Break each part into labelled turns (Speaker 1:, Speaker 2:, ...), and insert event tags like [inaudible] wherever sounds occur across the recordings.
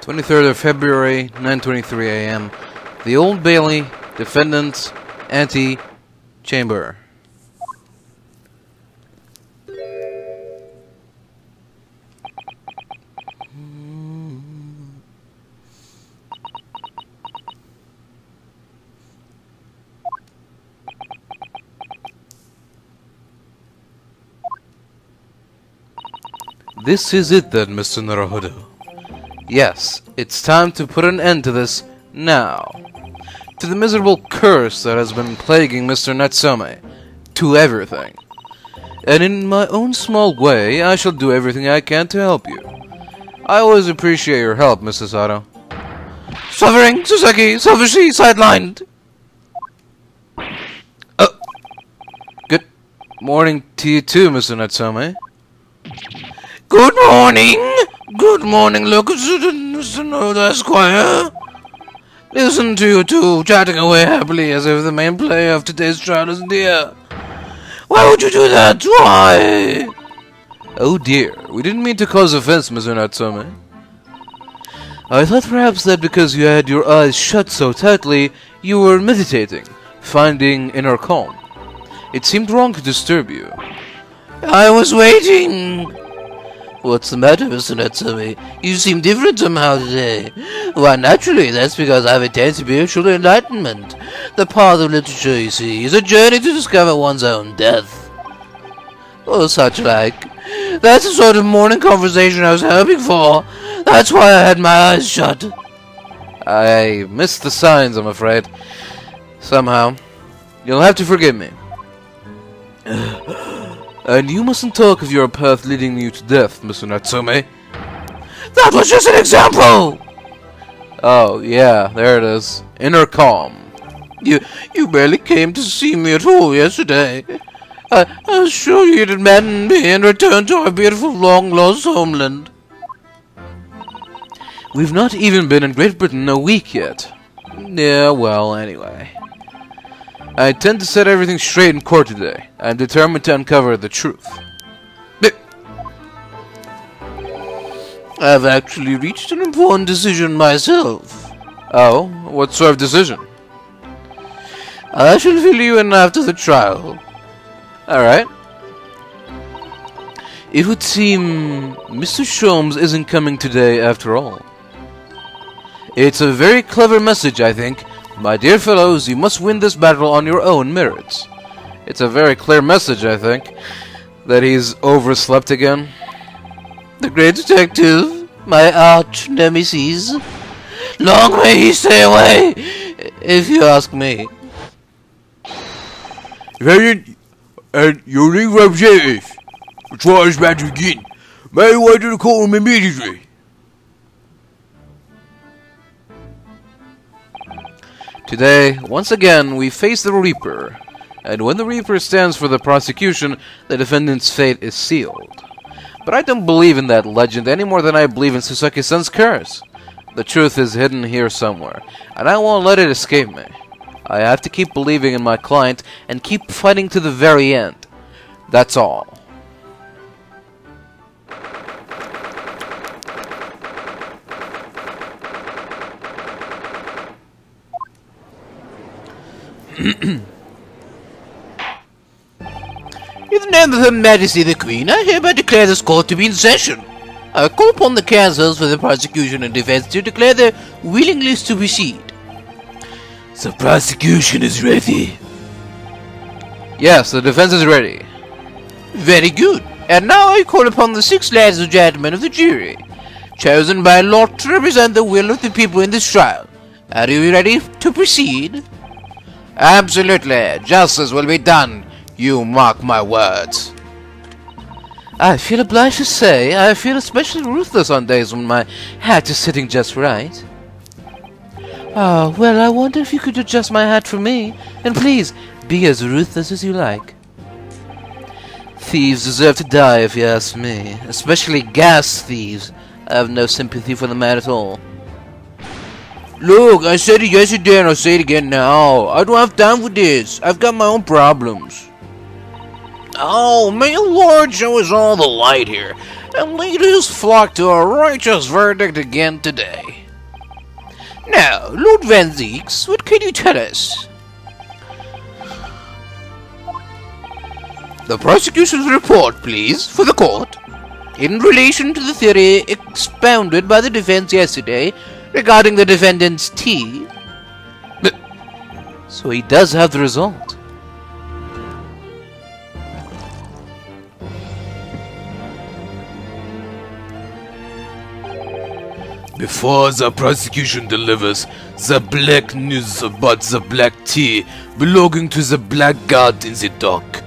Speaker 1: 23rd of February, 9.23 a.m. The Old Bailey, Defendant's Ante Chamber. This is it then, Mr. Naruhodo. Yes, it's time to put an end to this now. To the miserable curse that has been plaguing Mr. Natsume. To everything. And in my own small way, I shall do everything I can to help you. I always appreciate your help, Miss Susato. Suffering, Soseki, selfishly sidelined. Uh, good morning to you too, Mr. Natsume. Good morning! Good morning. Noda Esquire. Listen to you two chatting away happily as if the main player of today's trial isn't here. Why would you do that? Why? Oh dear, we didn't mean to cause offense, Mr. Natsume. I thought perhaps that because you had your eyes shut so tightly, you were meditating, finding inner calm. It seemed wrong to disturb you. I was waiting. What's the matter, Mr. Natsume? You seem different somehow today. Why, naturally, that's because I've attained spiritual enlightenment. The path of literature, you see, is a journey to discover one's own death. Or such like. That's the sort of morning conversation I was hoping for. That's why I had my eyes shut. I missed the signs, I'm afraid. Somehow. You'll have to forgive me. And you mustn't talk of your path leading you to death, Mr. Natsume. That was just an example! Oh, yeah, there it is. Inner calm. You you barely came to see me at all yesterday. I, I was sure you'd abandon me and return to our beautiful long-lost homeland. We've not even been in Great Britain a week yet. Yeah, well, anyway. I intend to set everything straight in court today. I am determined to uncover the truth. I've actually reached an important decision myself. Oh? What sort of decision? I shall fill you in after the trial. Alright. It would seem Mr. Sholmes isn't coming today after all. It's a very clever message, I think, my dear fellows, you must win this battle on your own merits. It's a very clear message, I think, that he's overslept again. The great detective, my arch nemesis. Long may he stay away, if you ask me.
Speaker 2: Defendant and legal representative. The trial is about to begin. May wait to the courtroom immediately.
Speaker 1: Today, once again, we face the Reaper, and when the Reaper stands for the prosecution, the defendant's fate is sealed. But I don't believe in that legend any more than I believe in Soseki-san's curse. The truth is hidden here somewhere, and I won't let it escape me. I have to keep believing in my client and keep fighting to the very end. That's all.
Speaker 3: In the name of Her Majesty the Queen, I hereby declare this court to be in session. I call upon the counsels for the prosecution and defense to declare their willingness to proceed. The prosecution is ready.
Speaker 1: Yes, the defense is ready.
Speaker 3: Very good. And now I call upon the six ladies and gentlemen of the jury, chosen by lot to represent the will of the people in this trial. Are you ready to proceed? Absolutely. Justice will be done. You mark my words.
Speaker 1: I feel obliged to say I feel especially ruthless on days when my hat is sitting just right. Oh, well, I wonder if you could adjust my hat for me, and please, be as ruthless as you like. Thieves deserve to die, if you ask me. Especially gas thieves. I have no sympathy for the man at all.
Speaker 3: Look, I said it yesterday and I'll say it again now. I don't have time for this. I've got my own problems. Oh, may the Lord show us all the light here. and lead his flock to a righteous verdict again today. Now, Lord Van Zieks, what can you tell us? The prosecution's report, please, for the court, in relation to the theory expounded by the defense yesterday regarding the defendant's tea. So he does have the result.
Speaker 2: Before the prosecution delivers the black news about the black tea belonging to the blackguard in the dock.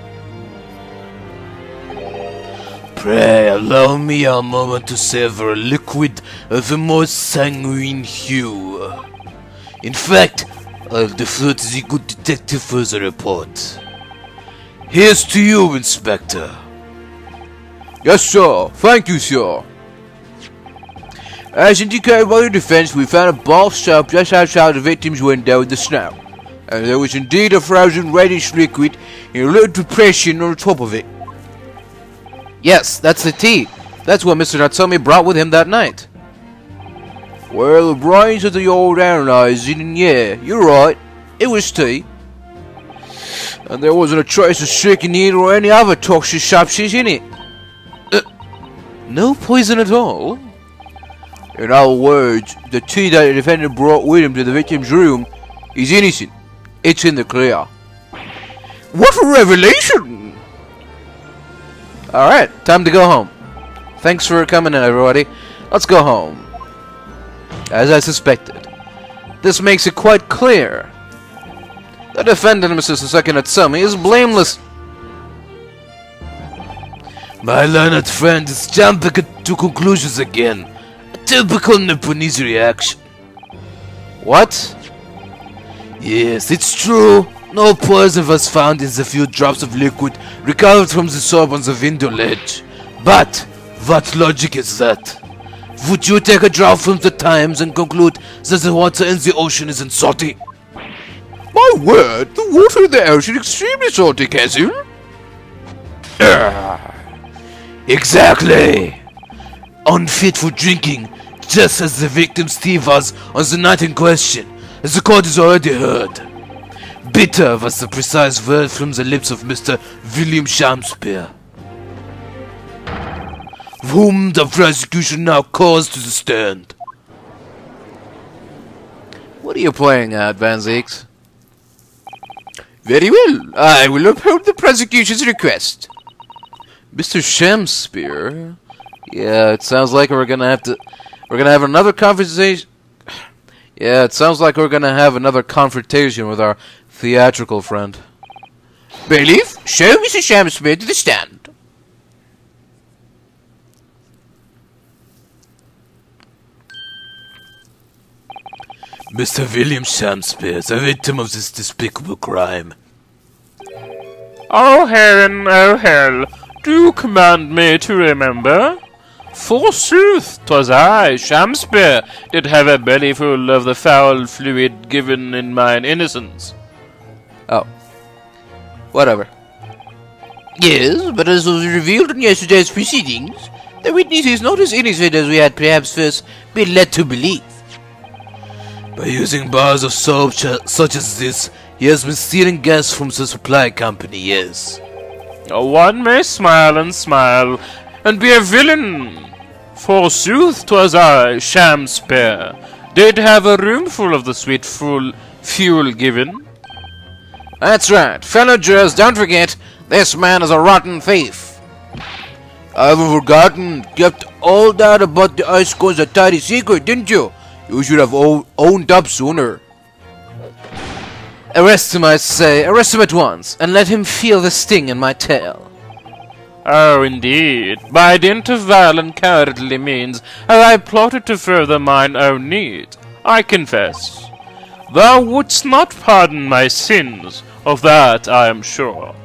Speaker 2: Pray allow me a moment to savor a liquid of the most sanguine hue. In fact, I'll defer to the good detective for the report. Here's to you, Inspector.
Speaker 1: Yes, sir. Thank you, sir. As indicated by the defense, we found a bar shop just outside the victim's window in the snow. And there was indeed a frozen reddish liquid in a little depression on the top of it. Yes, that's the tea. That's what Mr. Natsume brought with him that night. Well, the brains of the old analyzing, and yeah, you're right. It was tea. And there wasn't a trace of strychnine or any other toxic substance in it. Uh, no poison at all? In other words, the tea that the defendant brought with him to the victim's room is innocent. It's in the clear. What a revelation! Alright, time to go home. Thanks for coming in, everybody. Let's go home. As I suspected, this makes it quite clear. The defendant, Mr. Soseki Natsume, is blameless.
Speaker 2: My learned friend is jumping to conclusions again. A typical Nipponese reaction.
Speaker 1: What?
Speaker 2: Yes, it's true. No poison was found in the few drops of liquid recovered from the soap on the window ledge. But, what logic is that? Would you take a drop from the Thames and conclude that the water in the ocean isn't salty?
Speaker 1: My word, the water in the ocean is extremely salty, Kazu.
Speaker 2: Ah, exactly! Unfit for drinking, just as the victim's tea was on the night in question, as the court is already heard. Bitter was the precise word from the lips of Mr. William Shamspeare, whom the prosecution now calls to the stand.
Speaker 1: What are you playing at, Van Zieks? Very well, I will uphold the prosecution's request. Mr. Shamspeare? Yeah, it sounds like we're gonna have to... We're gonna have another conversation... [sighs] Yeah, it sounds like we're gonna have another confrontation with our theatrical friend. Bailiff, show Mr. Shamspeare to the stand.
Speaker 2: Mr. William Shamspeare, the victim of this despicable crime.
Speaker 4: Oh heaven, oh hell, do command me to remember. Forsooth, 'twas I, Shamspeare, did have a belly full of the foul fluid given in mine innocence.
Speaker 1: Whatever. Yes, but as was revealed in yesterday's proceedings, the witness is not as innocent as we had perhaps first been led to believe.
Speaker 2: By using bars of soap ch- such as this, he has been stealing gas from the supply company, yes.
Speaker 4: One may smile and smile, and be a villain. Forsooth, 'twas I, Shamspeare, did have a room full of the sweet fuel given.
Speaker 1: That's right. Fellow jurors, don't forget, this man is a rotten thief. I haven't forgotten. Kept all that about the ice cones a tidy secret, didn't you? You should have owned up sooner. Arrest him, I say. Arrest him at once, and let him feel the sting in my tail.
Speaker 4: Oh, indeed. By dint of vile and cowardly means have I plotted to further mine own need. I confess. Thou wouldst not pardon my sins, of that I am sure.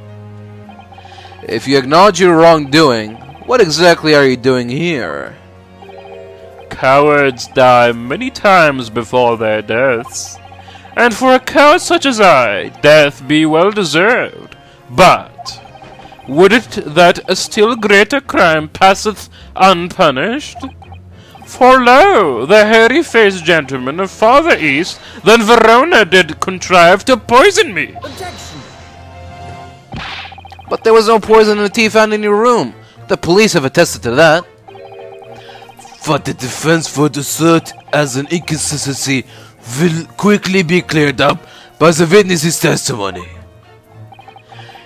Speaker 1: If you acknowledge your wrongdoing, what exactly are you doing here?
Speaker 4: Cowards die many times before their deaths. And for a coward such as I, death be well deserved. But would it that a still greater crime passeth unpunished? For lo, the hairy-faced gentleman of farther east than Verona did contrive to poison me.
Speaker 1: But there was no poison in the tea found in your room. The police have attested to that.
Speaker 5: But the defense would assert as an inconsistency will quickly be cleared up by the witness's testimony.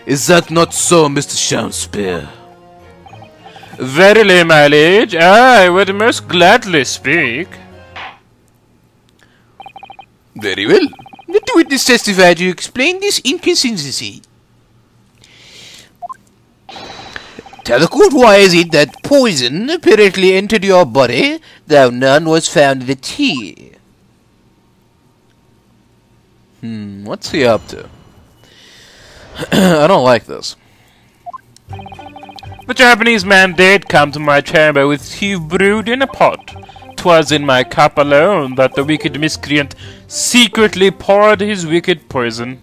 Speaker 5: Is that not so, Mr. Shamspeare?
Speaker 4: Verily, my liege, I would most gladly speak.
Speaker 1: Very well. Let the witness testify to explain this inconsistency. Tell the court why is it that poison apparently entered your body, though none was found in the tea? Hmm, what's he up to? [clears throat] I don't like this.
Speaker 4: The Japanese man did come to my chamber with tea brewed in a pot. 'Twas in my cup alone that the wicked miscreant secretly poured his wicked poison.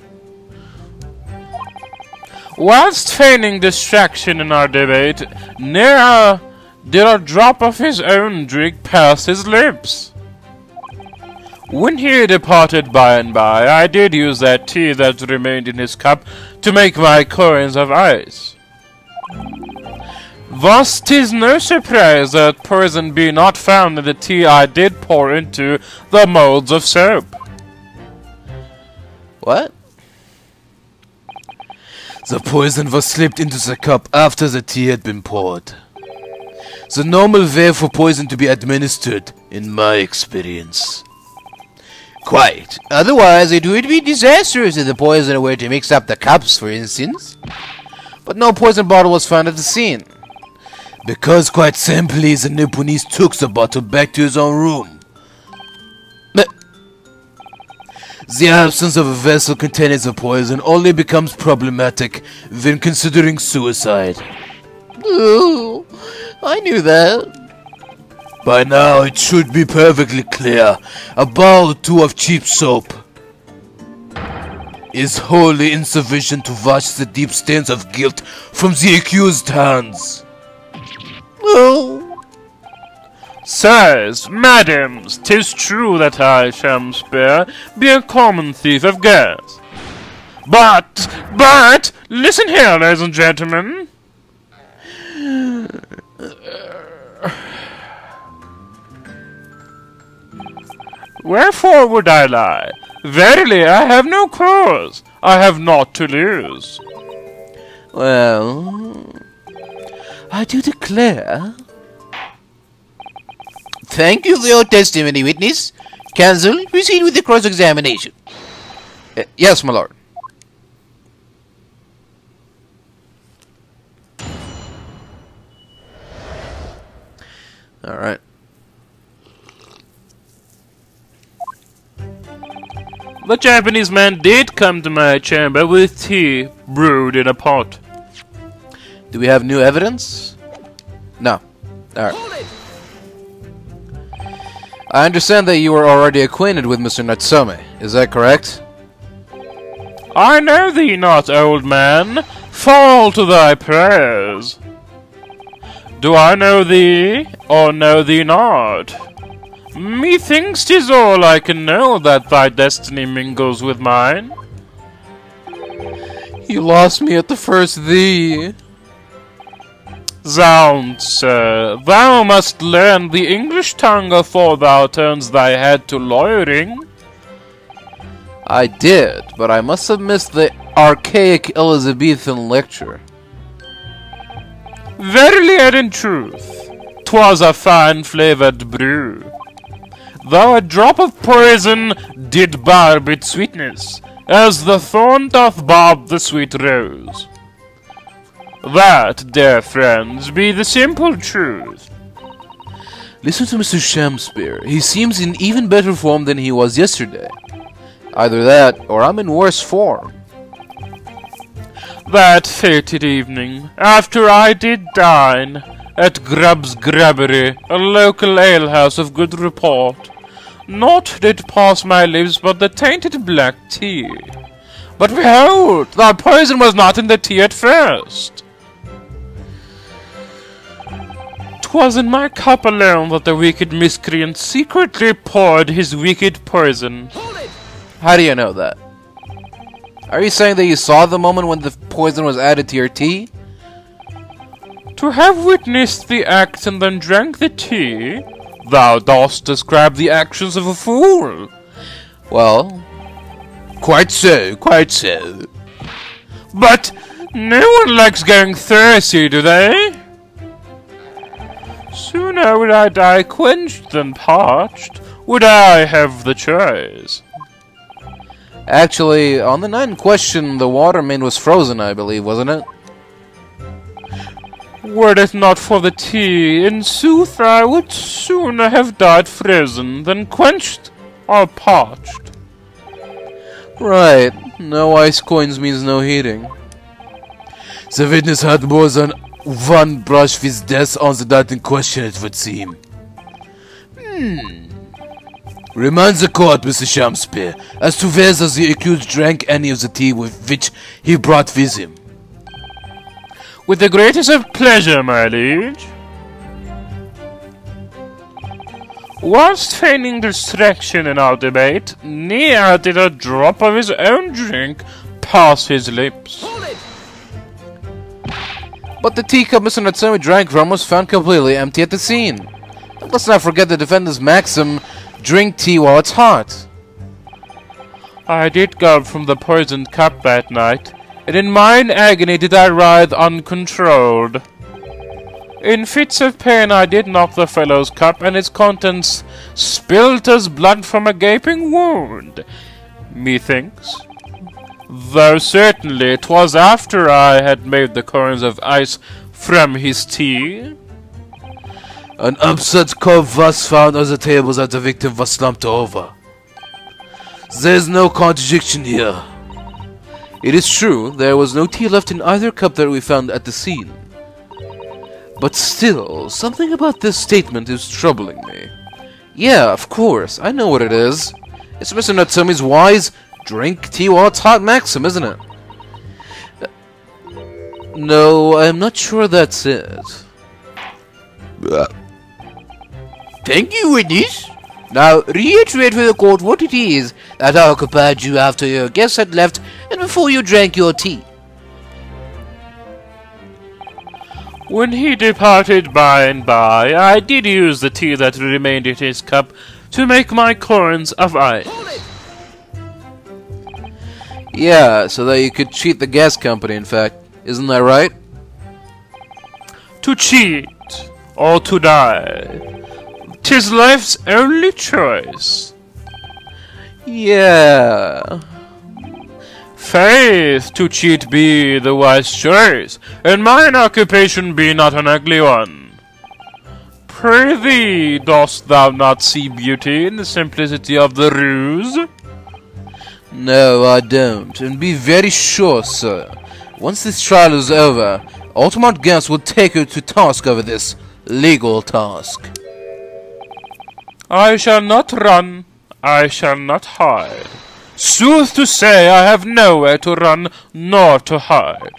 Speaker 4: Whilst feigning distraction in our debate, ne'er did a drop of his own drink pass his lips. When he departed by and by, I did use that tea that remained in his cup to make my coins of ice. Thus, 'tis no surprise that poison be not found in the tea I did pour into the molds of soap.
Speaker 1: What?
Speaker 5: The poison was slipped into the cup after the tea had been poured. The normal way for poison to be administered, in my experience.
Speaker 1: Quite. Otherwise, it would be disastrous if the poisoner were to mix up the cups, for instance. But no poison bottle was found at the scene.
Speaker 5: Because quite simply the Nipponese took the bottle back to his own room. But the absence of a vessel containing the poison only becomes problematic when considering suicide.
Speaker 1: I knew that.
Speaker 5: By now it should be perfectly clear. A bowl or two of cheap soap is wholly insufficient to wash the deep stains of guilt from the accused's hands.
Speaker 1: Oh,
Speaker 4: Sirs, madams, 'tis true that I, Shamspeare, be a common thief of gas. But, but, listen here, ladies and gentlemen. Wherefore would I lie? Verily, I have no cause. I have naught to lose.
Speaker 1: well. I do declare. Thank you for your testimony, witness. Counsel, proceed with the cross examination. Uh, yes, my lord. Alright.
Speaker 4: The Japanese man did come to my chamber with tea brewed in a pot.
Speaker 1: Do we have new evidence? No. Alright. I understand that you were already acquainted with Mr. Natsume. Is that correct?
Speaker 4: I know thee not, old man. Fall to thy prayers. Do I know thee, or know thee not? Methinks 'tis all I can know that thy destiny mingles with mine.
Speaker 1: You lost me at the first thee.
Speaker 4: Zounds, sir, thou must learn the English tongue afore thou turns thy head to lawyering.
Speaker 1: I did, but I must have missed the archaic Elizabethan lecture.
Speaker 4: Verily and in truth, 'twas a fine flavoured brew. Though a drop of poison did barb its sweetness, as the thorn doth barb the sweet rose. That, dear friends, be the simple truth.
Speaker 1: Listen to Mr. Shamspeare. He seems in even better form than he was yesterday. Either that, or I'm in worse form.
Speaker 4: That fated evening, after I did dine at Grub's Grubbery, a local alehouse of good report, naught did pass my lips but the tainted black tea. But behold, the poison was not in the tea at first. It was in my cup alone that the wicked miscreant secretly poured his wicked poison.
Speaker 1: How do you know that? Are you saying that you saw the moment when the poison was added to your tea?
Speaker 4: To have witnessed the act and then drank the tea, thou dost describe the actions of a fool.
Speaker 1: Well,
Speaker 2: Quite so, quite so.
Speaker 4: But no one likes getting thirsty, do they? Sooner would I die quenched than parched. Would I have the choice?
Speaker 1: actually, on the night in question, the water main was frozen, I believe, wasn't it?
Speaker 4: Were it not for the tea, in sooth I would sooner have died frozen than quenched or parched.
Speaker 1: Right. No ice coins means no heating.
Speaker 2: The witness had more than one brush with death on the night in question, it would seem. Hmm. Remind the court, Mr. Shamspeare, as to whether the accused drank any of the tea with which he brought with him.
Speaker 4: With the greatest of pleasure, my liege. Whilst feigning distraction in our debate, Nia did a drop of his own drink pass his lips.
Speaker 1: But the teacup Mr. Natsume drank from was found completely empty at the scene. Let's not forget the defendant's maxim, drink tea while it's hot.
Speaker 4: I did gulp from the poisoned cup that night, and in mine agony did I writhe uncontrolled. In fits of pain I did knock the fellow's cup, and its contents spilt as blood from a gaping wound, methinks. Though certainly 'twas after I had made the coins of ice from his tea.
Speaker 2: An upset cup was found on the table that the victim was slumped over. There's no contradiction here.
Speaker 1: It is true, there was no tea left in either cup that we found at the scene. But still, something about this statement is troubling me. Yeah, of course, I know what it is. It's Mr. Natsume's wise drink tea while it's hot maxim, isn't it? No, I'm not sure that's it.
Speaker 3: Thank you, witness. Now, reiterate for the court what it is that occupied you after your guests had left and before you drank your tea.
Speaker 4: When he departed by and by, I did use the tea that remained in his cup to make my corns of ice.
Speaker 1: Yeah, so that you could cheat the gas company, in fact. Isn't that right?
Speaker 4: To cheat or to die. Tis life's only choice.
Speaker 1: Yeah.
Speaker 4: Faith, to cheat be the wise choice, and mine occupation be not an ugly one. Prithee, dost thou not see beauty in the simplicity of the ruse?
Speaker 1: No, I don't. And be very sure, sir. Once this trial is over, Altamont Gas will take you to task over this legal task.
Speaker 4: I shall not run, I shall not hide. Sooth to say, I have nowhere to run nor to hide.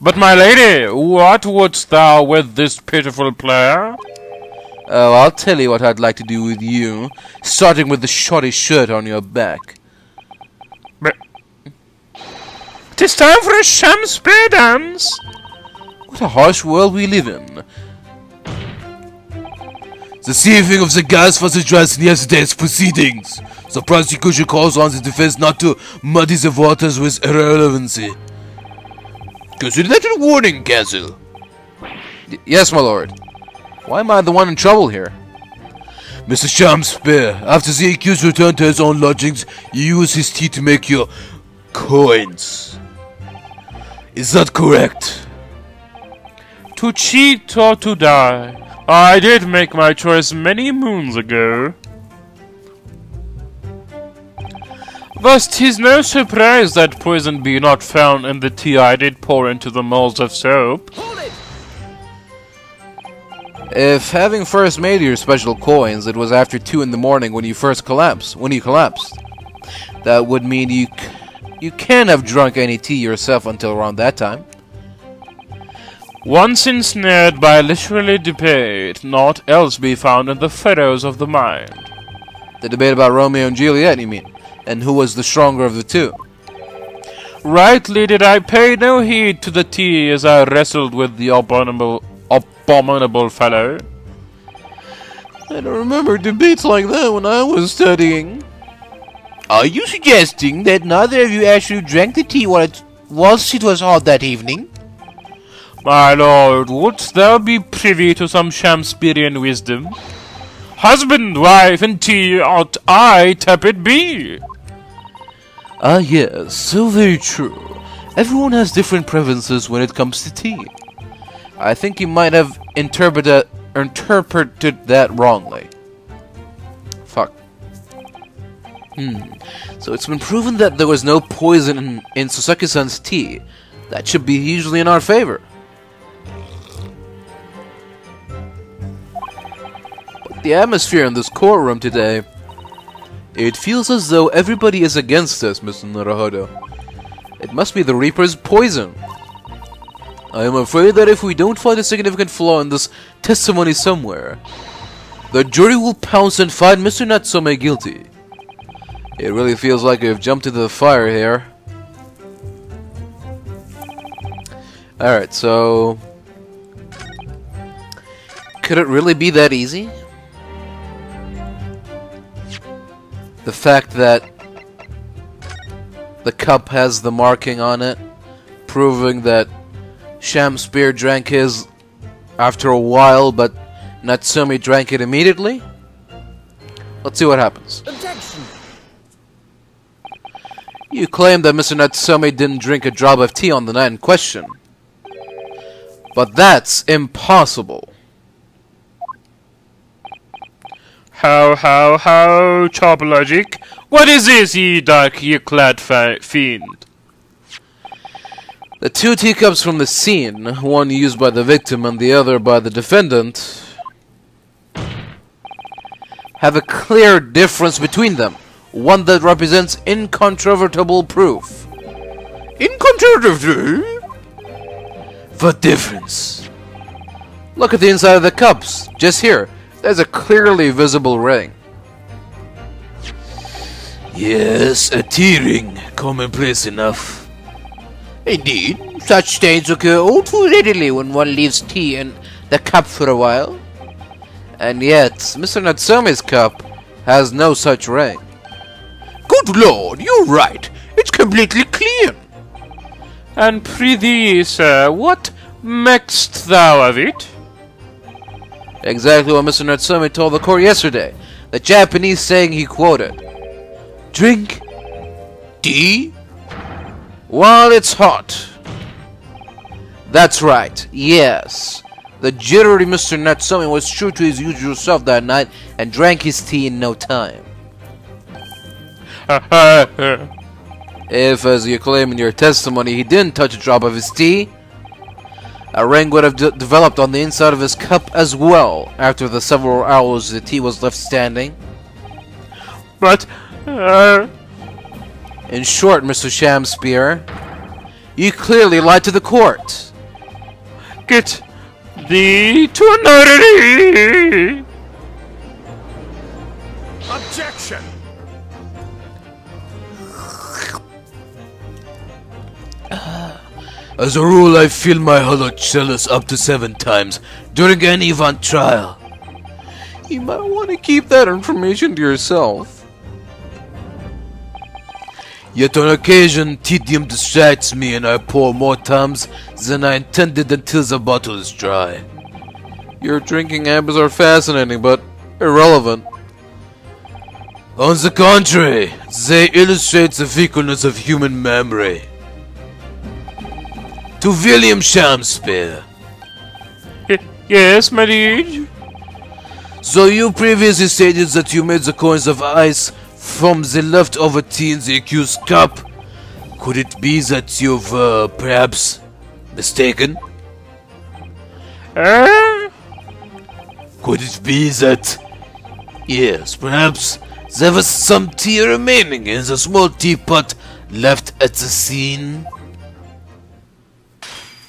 Speaker 4: But, my lady, what wouldst thou with this pitiful player?
Speaker 1: Oh, I'll tell you what I'd like to do with you, starting with the shoddy shirt on your back.
Speaker 4: Tis time for a sham spray dance.
Speaker 1: What a harsh world we live in.
Speaker 2: The thieving of the gas was addressed in yesterday's proceedings. The prosecution calls on the defense not to muddy the waters with irrelevancy. Consider that a warning, Castle.
Speaker 1: Y- yes, my lord. Why am I the one in trouble here?
Speaker 2: Mr. Shamspeare, after the accused returned to his own lodgings, you used his tea to make your coins. Is that correct?
Speaker 4: To cheat or to die. I did make my choice many moons ago. Thus, tis no surprise that poison be not found in the tea I did pour into the molds of soap.
Speaker 1: If having first made your special coins, it was after two in the morning when you first collapsed, when you collapsed, that would mean you c- you can't have drunk any tea yourself until around that time.
Speaker 4: Once ensnared by literary debate, naught else be found in the furrows of the mind.
Speaker 1: The debate about Romeo and Juliet, you mean? And who was the stronger of the two?
Speaker 4: Rightly did I pay no heed to the tea as I wrestled with the abominable, abominable fellow.
Speaker 1: I don't remember debates like that when I was studying.
Speaker 3: Are you suggesting that neither of you actually drank the tea while it, whilst it was hot that evening?
Speaker 4: My lord, wouldst thou be privy to some Shakespearean wisdom? Husband, wife, and tea ought I tepid be.
Speaker 1: Ah, yes, so very true. Everyone has different preferences when it comes to tea. I think you might have interpreted interpreted that wrongly. Hmm. So it's been proven that there was no poison in, in Soseki-san's tea. That should be hugely in our favor. But the atmosphere in this courtroom today... It feels as though everybody is against us, Mr. Naruhodo. It must be the Reaper's poison. I am afraid that if we don't find a significant flaw in this testimony somewhere, the jury will pounce and find Mr. Natsume guilty. It really feels like we've jumped into the fire here. Alright, so... Could it really be that easy? The fact that the cup has the marking on it, proving that Shamspeare drank his after a while, but Natsume drank it immediately? Let's see what happens.
Speaker 6: Objection!
Speaker 1: You claim that Mr. Natsume didn't drink a drop of tea on the night in question. But that's impossible.
Speaker 4: How, how, how, chop logic? What is this, ye dark, ye clad fiend?
Speaker 1: The two teacups from the scene, one used by the victim and the other by the defendant, have a clear difference between them. One that represents incontrovertible proof. Incontrovertible? What difference? Look at the inside of the cups. Just here. There's a clearly visible ring.
Speaker 2: Yes, a tea ring. Commonplace enough.
Speaker 3: Indeed, such stains occur all too readily when one leaves tea in the cup for a while.
Speaker 1: And yet, Mr. Natsume's cup has no such ring.
Speaker 3: Good lord, you're right. It's completely clean.
Speaker 4: And prithee, sir, what makest thou of it?
Speaker 1: Exactly what Mr. Natsume told the court yesterday. The Japanese saying he quoted. Drink
Speaker 3: Tea?
Speaker 1: while it's hot. That's right, yes. The jittery Mr. Natsume was true to his usual self that night and drank his tea in no time. If, as you claim in your testimony, he didn't touch a drop of his tea, a ring would have de developed on the inside of his cup as well after the several hours the tea was left standing.
Speaker 4: but, uh,
Speaker 1: In short, Mr. Shamspeare, you clearly lied to the court.
Speaker 4: get thee to a notary!
Speaker 6: Objection!
Speaker 2: As a rule, I fill my hollow chalice up to seven times during any event trial.
Speaker 1: You might want to keep that information to yourself.
Speaker 2: Yet on occasion, tedium distracts me and I pour more times than I intended until the bottle is dry.
Speaker 1: Your drinking habits are fascinating, but irrelevant.
Speaker 2: On the contrary, they illustrate the fickleness of human memory. To William
Speaker 4: Shamspeare. Yes, my liege?
Speaker 2: So you previously stated that you made the coins of ice from the leftover tea in the accused cup. Could it be that you've uh, perhaps mistaken?
Speaker 4: Eh?
Speaker 2: Could it be that... Yes, perhaps there was some tea remaining in the small teapot left at the scene?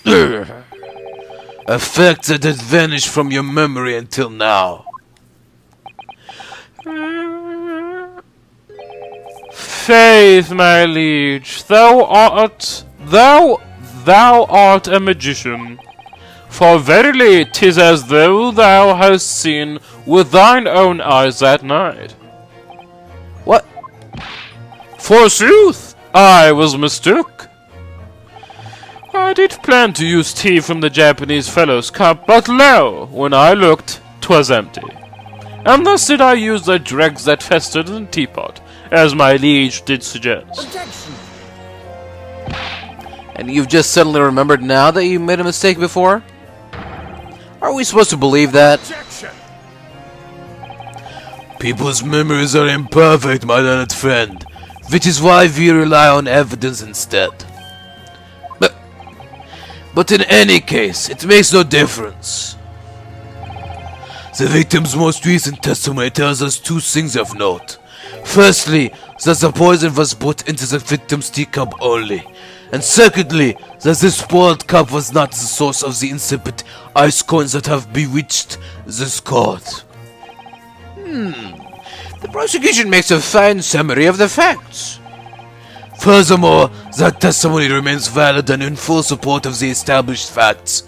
Speaker 7: A fact that had vanished from your memory until now.
Speaker 4: Faith, my liege, thou art thou thou art a magician. For verily 'tis as though thou hast seen with thine own eyes that night.
Speaker 1: What?
Speaker 4: Forsooth, I was mistook. I did plan to use tea from the Japanese fellow's cup, but lo, when I looked, 'twas empty. And thus did I use the dregs that festered in the teapot, as my liege did suggest.
Speaker 1: And you've just suddenly remembered now that you made a mistake before? Are we supposed to believe that? Objection.
Speaker 7: People's memories are imperfect, my learned friend, which is why we rely on evidence instead. But, in any case, it makes no difference. The victim's most recent testimony tells us two things of note. Firstly, that the poison was put into the victim's teacup only. And secondly, that this spoiled cup was not the source of the insipid ice coins that have bewitched this court. Hmm.
Speaker 1: The prosecution makes a fine summary of the facts.
Speaker 7: Furthermore, that testimony remains valid and in full support of the established facts.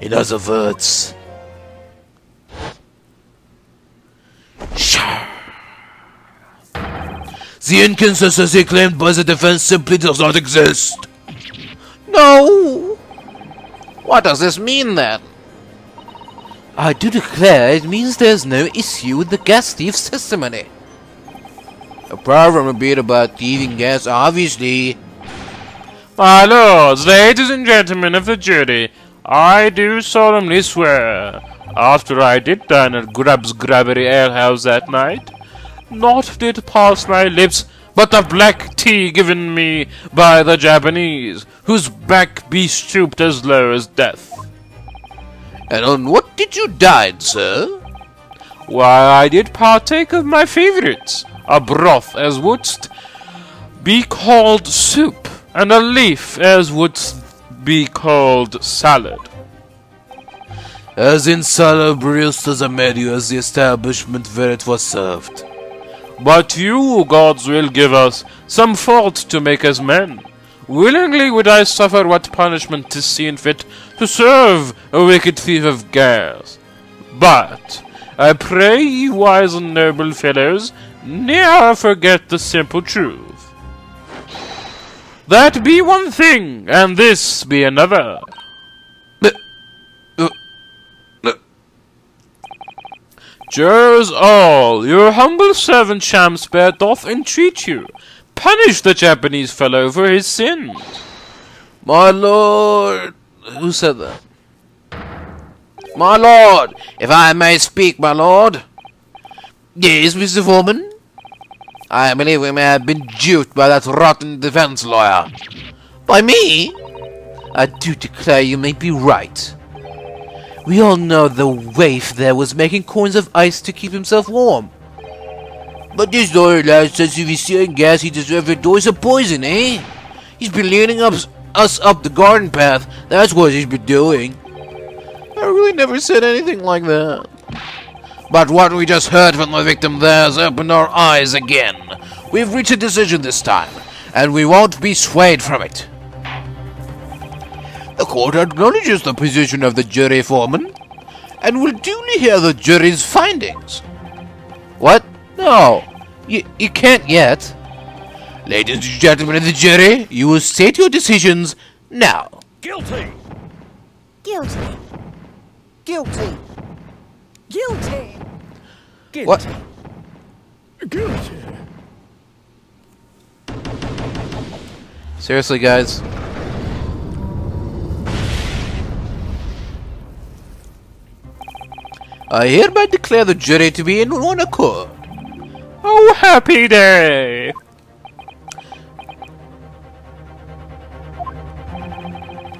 Speaker 7: In other words, the inconsistency claimed by the defense simply does not exist.
Speaker 1: No! What does this mean then? I do declare it means there's no issue with the gas thief's testimony. Apart from a bit about thieving gas, obviously.
Speaker 4: My lords, ladies and gentlemen of the jury, I do solemnly swear, after I did dine at Grubb's Grubbery Alehouse that night, naught did pass my lips but the black tea given me by the Japanese, whose back be stooped as low as death.
Speaker 1: And on what did you dine, sir?
Speaker 4: Why, I did partake of my favorites, a broth as wouldst be called soup, and a leaf as wouldst be called salad.
Speaker 7: As insalubrious to the menu as the establishment where it was served.
Speaker 4: But you, gods, will give us some fault to make us men. Willingly would I suffer what punishment 'tis seen fit to serve a wicked thief of gas. But I pray ye wise and noble fellows, ne'er forget the simple truth. That be one thing, and this be another. Jurors all, your humble servant Shamspeare doth entreat you, punish the Japanese fellow for his sins.
Speaker 1: My lord. Who said that? My lord, if I may speak, my lord. Yes, Mr. Foreman. I believe we may have been duped by that rotten defense lawyer. By me? I do declare you may be right. We all know the waif there was making coins of ice to keep himself warm. But this lawyer lad says if he's stealing gas, he deserves a dose of poison, eh? He's been leading up, us up the garden path. That's what he's been doing. I really never said anything like that. But what we just heard from the victim there has opened our eyes again. We've reached a decision this time, and we won't be swayed from it. The court acknowledges the position of the jury foreman, and will duly hear the jury's findings. What? No, you, you can't yet. Ladies and gentlemen of the jury, you will state your decisions now.
Speaker 8: Guilty!
Speaker 9: Guilty. Guilty. Guilty.
Speaker 8: Guilty.
Speaker 1: What?
Speaker 8: Guilty.
Speaker 1: Seriously, guys? I hereby declare the jury to be in one accord.
Speaker 4: Oh, happy day!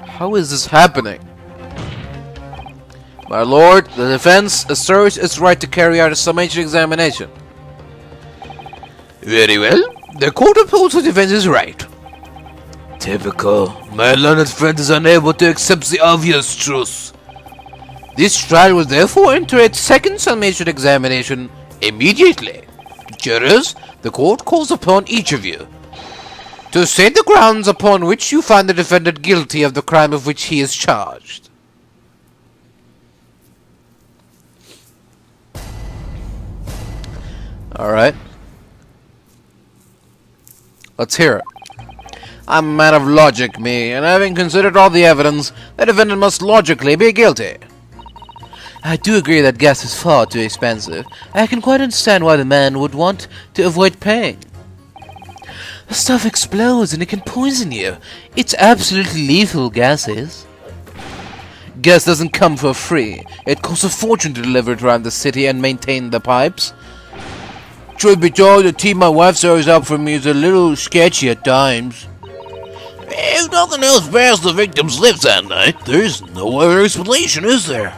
Speaker 1: How is this happening? My lord, the defense asserts its right to carry out a summation examination. Very well. The court upholds the defense's right.
Speaker 7: Typical. My learned friend is unable to accept the obvious truth.
Speaker 3: This trial will therefore enter its second summation examination immediately. Jurors, the court calls upon each of you to state the grounds upon which you find the defendant guilty of the crime of which he is charged.
Speaker 1: Alright. Let's hear it.
Speaker 3: I'm a man of logic, me, and having considered all the evidence, the defendant must logically be guilty.
Speaker 1: I do agree that gas is far too expensive. I can quite understand why the man would want to avoid paying. The stuff explodes and it can poison you. It's absolutely lethal, gas is. Gas doesn't come for free. It costs a fortune to deliver it around the city and maintain the pipes.
Speaker 3: Truth be told, the tea my wife serves up for me is a little sketchy at times.
Speaker 2: If nothing else bears the victim's lips that night, there's no other explanation, is there?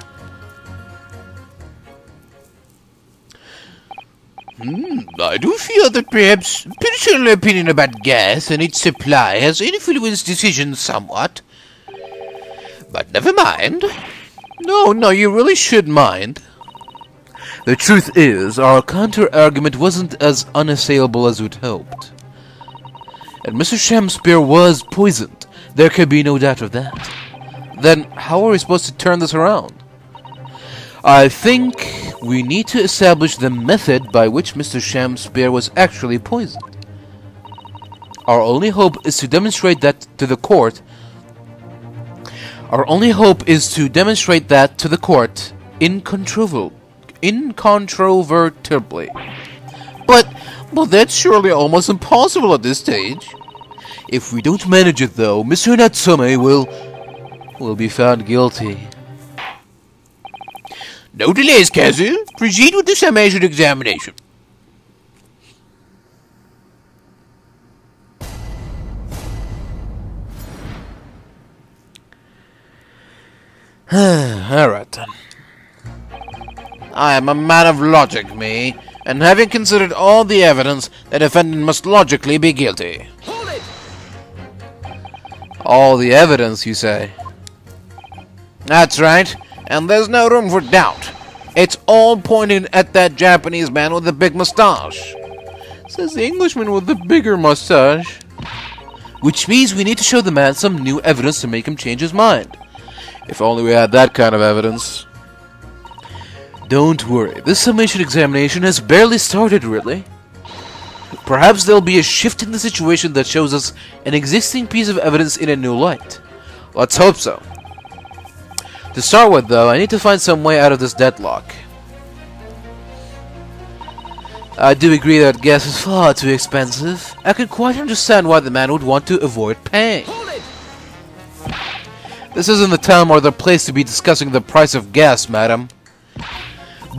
Speaker 3: Hmm, I do feel that perhaps personal opinion about gas and its supply has influenced decisions somewhat. But never mind. No, no, you really should mind.
Speaker 1: The truth is, our counter-argument wasn't as unassailable as we'd hoped. And Mr. Shamspeare was poisoned. There could be no doubt of that. Then, how are we supposed to turn this around? I think we need to establish the method by which Mr. Shamspeare was actually poisoned. Our only hope is to demonstrate that to the court. Our only hope is to demonstrate that to the court incontrovertibly. Incontrovertibly.
Speaker 3: But, well, that's surely almost impossible at this stage.
Speaker 1: If we don't manage it, though, Mr. Natsume will will be found guilty.
Speaker 3: No delays, Kazu. Proceed with the summation examination. [sighs]
Speaker 1: Alright then.
Speaker 3: I am a man of logic, me, and having considered all the evidence, the defendant must logically be guilty.
Speaker 9: Hold it!
Speaker 1: All the evidence, you say?
Speaker 3: That's right, and there's no room for doubt. It's all pointing at that Japanese man with the big mustache.
Speaker 1: Says the Englishman with the bigger mustache. Which means we need to show the man some new evidence to make him change his mind. If only we had that kind of evidence. Don't worry, this summation examination has barely started, really. Perhaps there'll be a shift in the situation that shows us an existing piece of evidence in a new light. Let's hope so. To start with, though, I need to find some way out of this deadlock. I do agree that gas is far too expensive. I can quite understand why the man would want to avoid paying. This isn't the time or the place to be discussing the price of gas, madam.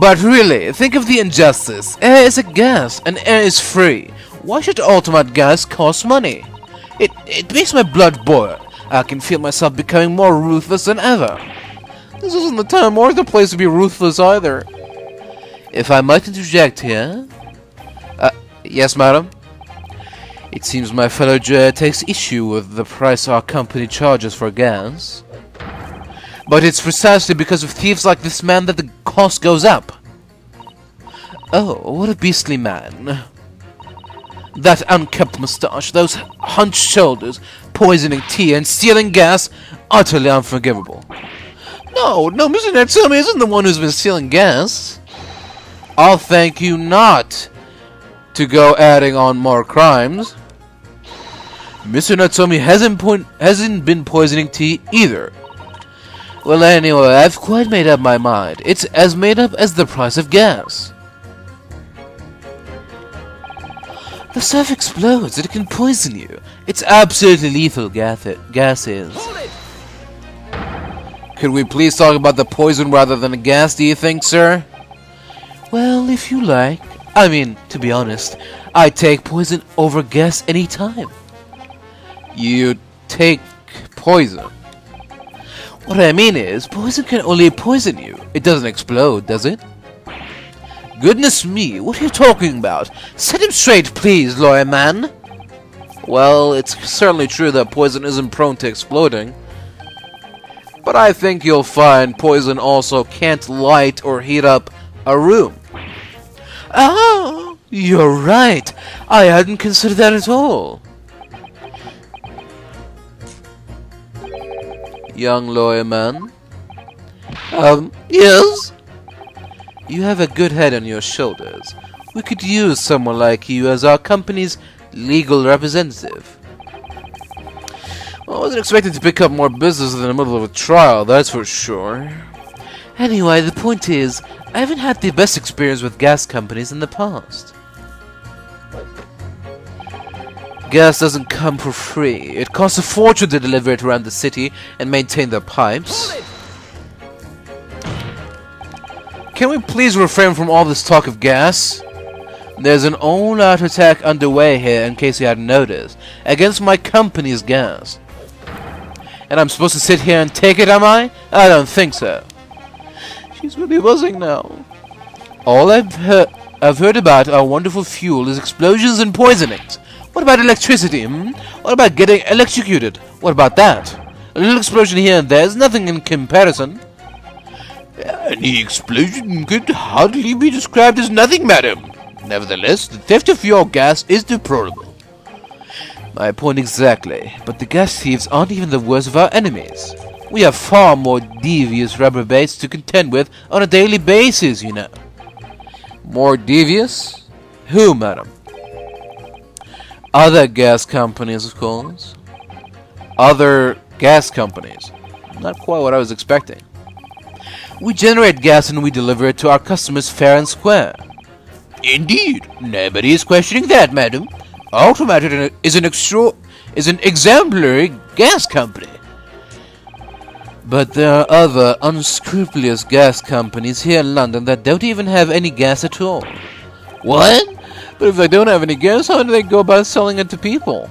Speaker 1: But really, think of the injustice. Air is a gas, and air is free. Why should ultimate gas cost money? It, it makes my blood boil. I can feel myself becoming more ruthless than ever. This isn't the time or the place to be ruthless either. If I might interject here... Uh, yes, madam? It seems my fellow juror takes issue with the price our company charges for gas. But it's precisely because of thieves like this man that the cost goes up. Oh, what a beastly man. That unkempt moustache, those hunched shoulders, poisoning tea and stealing gas, utterly unforgivable. No, no, Mr. Natsume isn't the one who's been stealing gas. I'll thank you not to go adding on more crimes. Mr. Natsume hasn't, hasn't been poisoning tea either. Well, anyway, I've quite made up my mind. It's as made up as the price of gas. The stuff explodes it can poison you. It's absolutely lethal, gas, gas is. Could we please talk about the poison rather than the gas, do you think, sir? Well, if you like. I mean, to be honest, I take poison over gas any time. You take poison? What I mean is, poison can only poison you. It doesn't explode, does it? Goodness me, what are you talking about? Set him straight, please, lawyer man. Well, it's certainly true that poison isn't prone to exploding. But I think you'll find poison also can't light or heat up a room. Oh, you're right. I hadn't considered that at all. Young lawyer man. Um, yes? You have a good head on your shoulders. We could use someone like you as our company's legal representative. Well, I wasn't expecting to pick up more business in the middle of a trial, that's for sure. Anyway, the point is, I haven't had the best experience with gas companies in the past. Gas doesn't come for free. It costs a fortune to deliver it around the city and maintain the pipes. Can we please refrain from all this talk of gas? There's an all-out attack underway here, in case you hadn't noticed, against my company's gas. And I'm supposed to sit here and take it, am I? I don't think so. She's really buzzing now. All I've, heard I've heard about our wonderful fuel is explosions and poisonings. What about electricity, hmm? What about getting electrocuted? What about that? A little explosion here and there is nothing in comparison. Any explosion could hardly be described as nothing, madam. Nevertheless, the theft of your gas is deplorable. My point exactly, but the gas thieves aren't even the worst of our enemies. We have far more devious rubber baits to contend with on a daily basis, you know. More devious? Who, madam? Other gas companies, of course. Other gas companies. Not quite what I was expecting. We generate gas and we deliver it to our customers fair and square. Indeed, nobody is questioning that, madam. Automatic is an extra is an exemplary gas company. But there are other unscrupulous gas companies here in London that don't even have any gas at all. What? But if they don't have any gas, how do they go about selling it to people?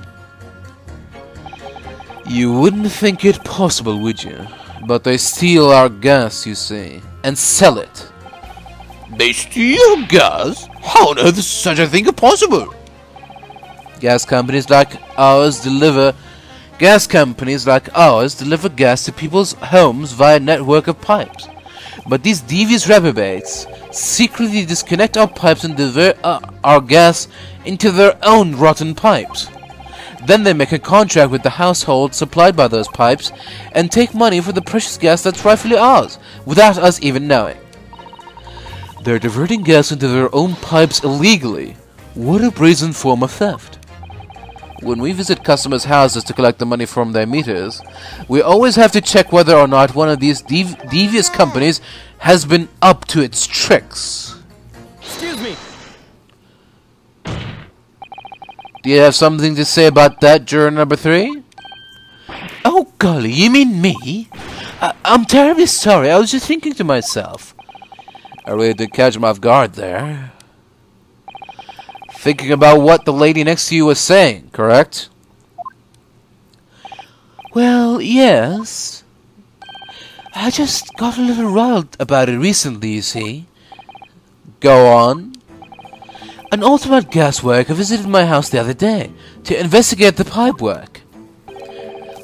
Speaker 1: You wouldn't think it possible, would you? But they steal our gas, you see, and sell it. They steal gas? How on earth is such a thing possible? Gas companies like ours deliver gas companies like ours deliver gas to people's homes via a network of pipes. But these devious reprobates secretly disconnect our pipes and divert uh, our gas into their own rotten pipes. Then they make a contract with the household supplied by those pipes and take money for the precious gas that's rightfully ours, without us even knowing. They're diverting gas into their own pipes illegally. What a brazen form of theft. When we visit customers' houses to collect the money from their meters, we always have to check whether or not one of these dev devious companies has been up to its tricks.
Speaker 6: Excuse me.
Speaker 1: Do you have something to say about that, juror number three? Oh, golly, you mean me? I I'm terribly sorry. I was just thinking to myself. I really did catch him off guard there. Thinking about what the lady next to you was saying, correct? Well, yes. I just got a little riled about it recently, you see. Go on. An ultimate gas worker visited my house the other day to investigate the pipe work.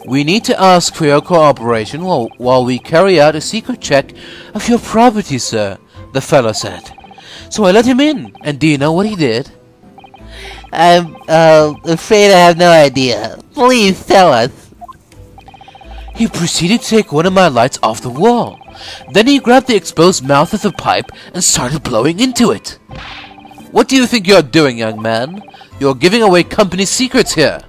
Speaker 1: We need to ask for your cooperation while, while we carry out a secret check of your property, sir, the fellow said. So I let him in, and do you know what he did?
Speaker 3: I'm uh, afraid I have no idea. Please tell us.
Speaker 1: He proceeded to take one of my lights off the wall. Then he grabbed the exposed mouth of the pipe and started blowing into it. What do you think you're doing, young man? You're giving away company secrets here.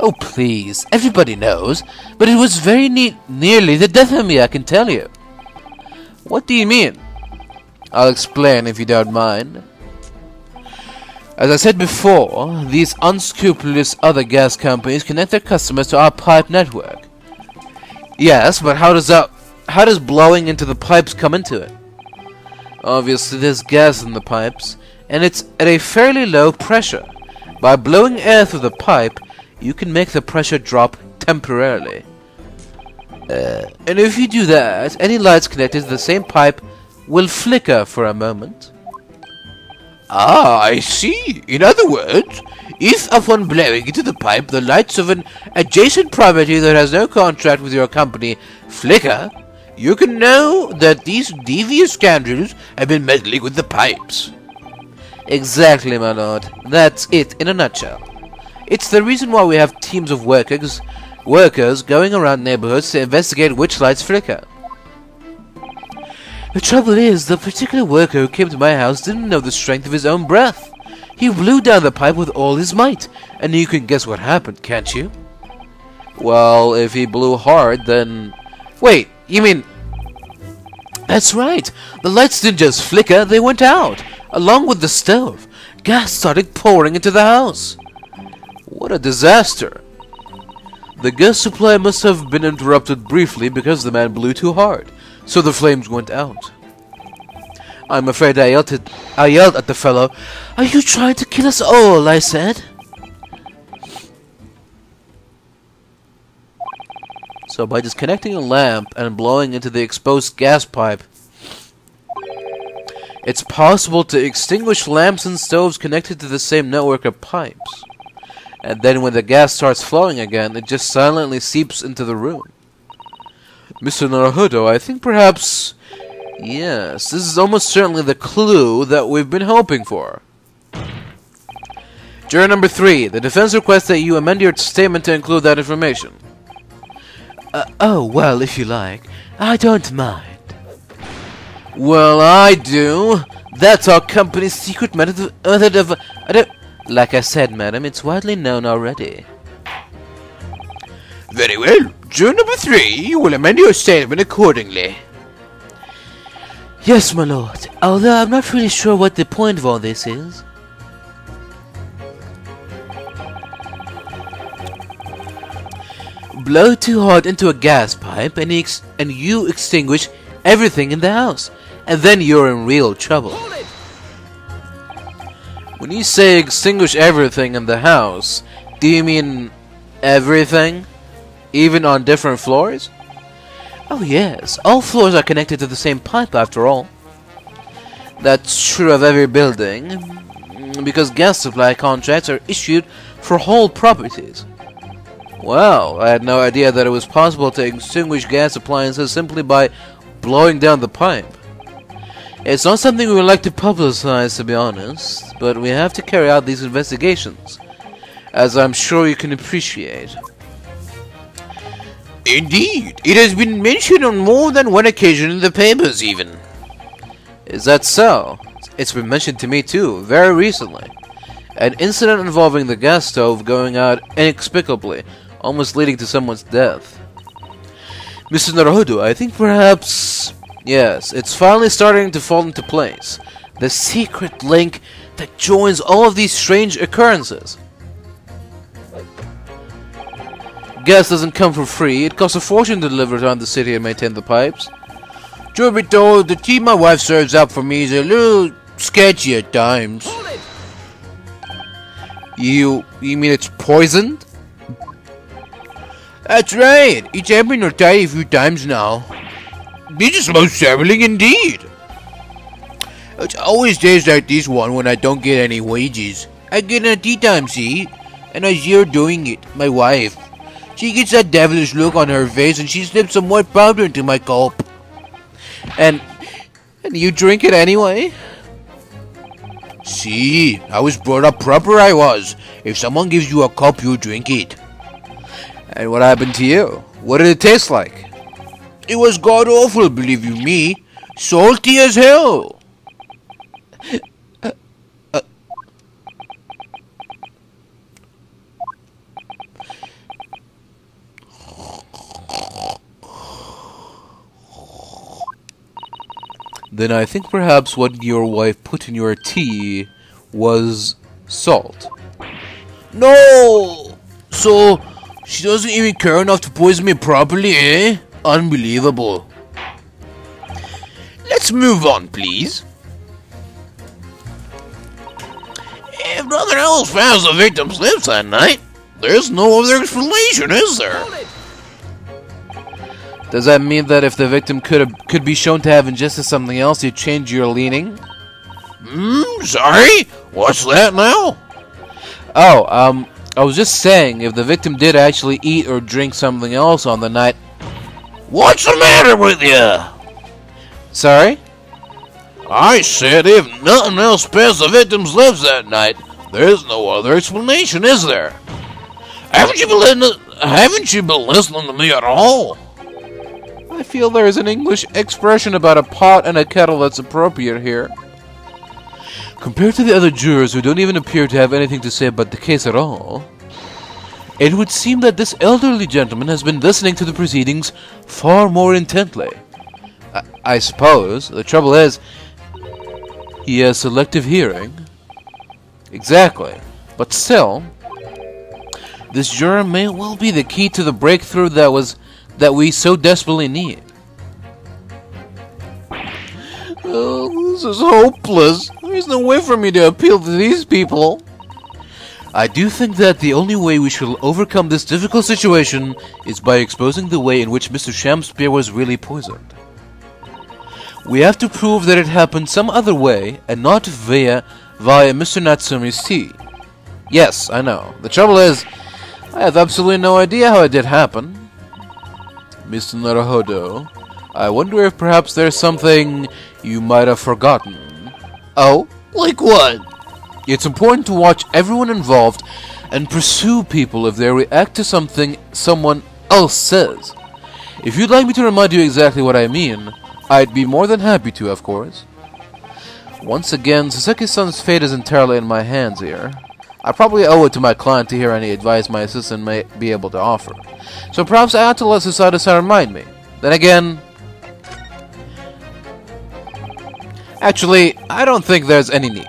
Speaker 1: Oh, please. Everybody knows. But it was very ne nearly the death of me, I can tell you. What do you mean? I'll explain if you don't mind. As I said before, these unscrupulous other gas companies connect their customers to our pipe network. Yes, but how does that how does blowing into the pipes come into it? Obviously there's gas in the pipes, and it's at a fairly low pressure. By blowing air through the pipe, you can make the pressure drop temporarily. Uh, and if you do that, any lights connected to the same pipe will flicker for a moment. Ah, I see. In other words, if upon blowing into the pipe the lights of an adjacent property that has no contract with your company flicker, you can know that these devious scoundrels have been meddling with the pipes. Exactly, my lord. That's it in a nutshell. It's the reason why we have teams of workers workers going around neighborhoods to investigate which lights flicker. The trouble is, the particular worker who came to my house didn't know the strength of his own breath. He blew down the pipe with all his might, and you can guess what happened, can't you? Well, if he blew hard, then... Wait, you mean... That's right! The lights didn't just flicker, they went out, along with the stove. Gas started pouring into the house. What a disaster! The gas supply must have been interrupted briefly because the man blew too hard, so the flames went out. I'm afraid I yelled at, I yelled at the fellow, Are you trying to kill us all? I said. So by disconnecting a lamp and blowing into the exposed gas pipe, it's possible to extinguish lamps and stoves connected to the same network of pipes. And then when the gas starts flowing again, it just silently seeps into the room. Mr. Naruhodo, I think perhaps... Yes, this is almost certainly the clue that we've been hoping for. Juror number three, the defense requests that you amend your statement to include that information. Uh, oh, well, if you like. I don't mind. Well, I do. That's our company's secret method of... Method of I don't, like I said, madam, it's widely known already. Very well. Juror number three, you will amend your statement accordingly. Yes, my lord. Although I'm not really sure what the point of all this is. Blow too hard into a gas pipe and, ex and you extinguish everything in the house. And then you're in real trouble. When you say extinguish everything in the house, do you mean everything? Even on different floors? Oh yes, all floors are connected to the same pipe after all. That's true of every building, because gas supply contracts are issued for whole properties. Well, I had no idea that it was possible to extinguish gas appliances simply by blowing down the pipe. It's not something we would like to publicize, to be honest, but we have to carry out these investigations, as I'm sure you can appreciate. Indeed, it has been mentioned on more than one occasion in the papers, even. Is that so? It's been mentioned to me too, very recently. An incident involving the gas stove going out inexplicably, almost leading to someone's death. Mr. Naruhodo, I think perhaps... Yes, it's finally starting to fall into place. The secret link that joins all of these strange occurrences. Gas doesn't come for free. It costs a fortune to deliver around the city and maintain the pipes. Truth be told, the tea my wife serves up for me is a little sketchy at times. You you mean it's poisoned? That's right. It's happened to die a few times now. This is most startling indeed. It's always days like this one when I don't get any wages. I get a tea time, see? And as you're doing it, my wife. She gets that devilish look on her face and she slips some white powder into my cup. And and you drink it anyway? See, I was brought up proper I was. If someone gives you a cup, you drink it. And what happened to you? What did it taste like? It was god awful, believe you me. Salty as hell. Then I think perhaps what your wife put in your tea was salt. No! So, she doesn't even care enough to poison me properly, eh? Unbelievable. Let's move on, please. If nothing else found the victim's lips that night, there's no other explanation, is there? Does that mean that if the victim could have, could be shown to have ingested something else, you'd change your leaning?
Speaker 2: Hmm, sorry? What's that now?
Speaker 1: Oh, um, I was just saying, if the victim did actually eat or drink something else on the night.
Speaker 2: What's the matter with you?
Speaker 1: Sorry?
Speaker 2: I said if nothing else passed the victim's lips that night, there's no other explanation, is there? Haven't you been listening? Haven't you been listening to me at all?
Speaker 1: I feel there is an English expression about a pot and a kettle that's appropriate here. Compared to the other jurors who don't even appear to have anything to say about the case at all, it would seem that this elderly gentleman has been listening to the proceedings far more intently. I, I suppose. The trouble is, he has selective hearing. Exactly. But still, this juror may well be the key to the breakthrough that was that we so desperately need. Oh, this is hopeless. There's no way for me to appeal to these people. I do think that the only way we shall overcome this difficult situation is by exposing the way in which Mr. Shamspeare was really poisoned. We have to prove that it happened some other way and not via via Mr. Natsume's tea. Yes, I know. The trouble is, I have absolutely no idea how it did happen. Mr. Naruhodo, I wonder if perhaps there's something you might have forgotten. Oh?
Speaker 2: Like what?
Speaker 1: It's important to watch everyone involved and pursue people if they react to something someone else says. If you'd like me to remind you exactly what I mean, I'd be more than happy to, of course. Once again, Soseki-san's fate is entirely in my hands here. I probably owe it to my client to hear any advice my assistant may be able to offer. So perhaps I ought to let Susato-san remind me. Then again... Actually, I don't think there's any need.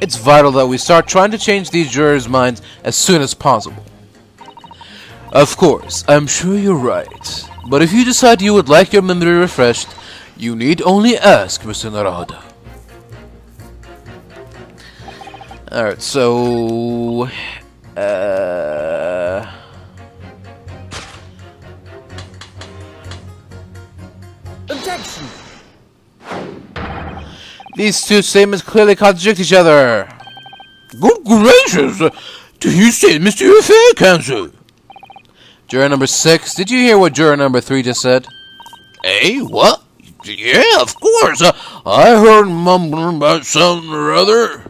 Speaker 1: It's vital that we start trying to change these jurors' minds as soon as possible. Of course, I'm sure you're right. But if you decide you would like your memory refreshed, you need only ask, Mr. Naruhodo. Alright, so... Uh...
Speaker 9: Objection!
Speaker 1: These two statements clearly contradict each other.
Speaker 2: Good gracious! Do you say Mr. Fair Counsel?
Speaker 1: Juror number six, did you hear what juror number three just said?
Speaker 2: Eh? What? Yeah, of course. Uh, I heard mumbling about something or other.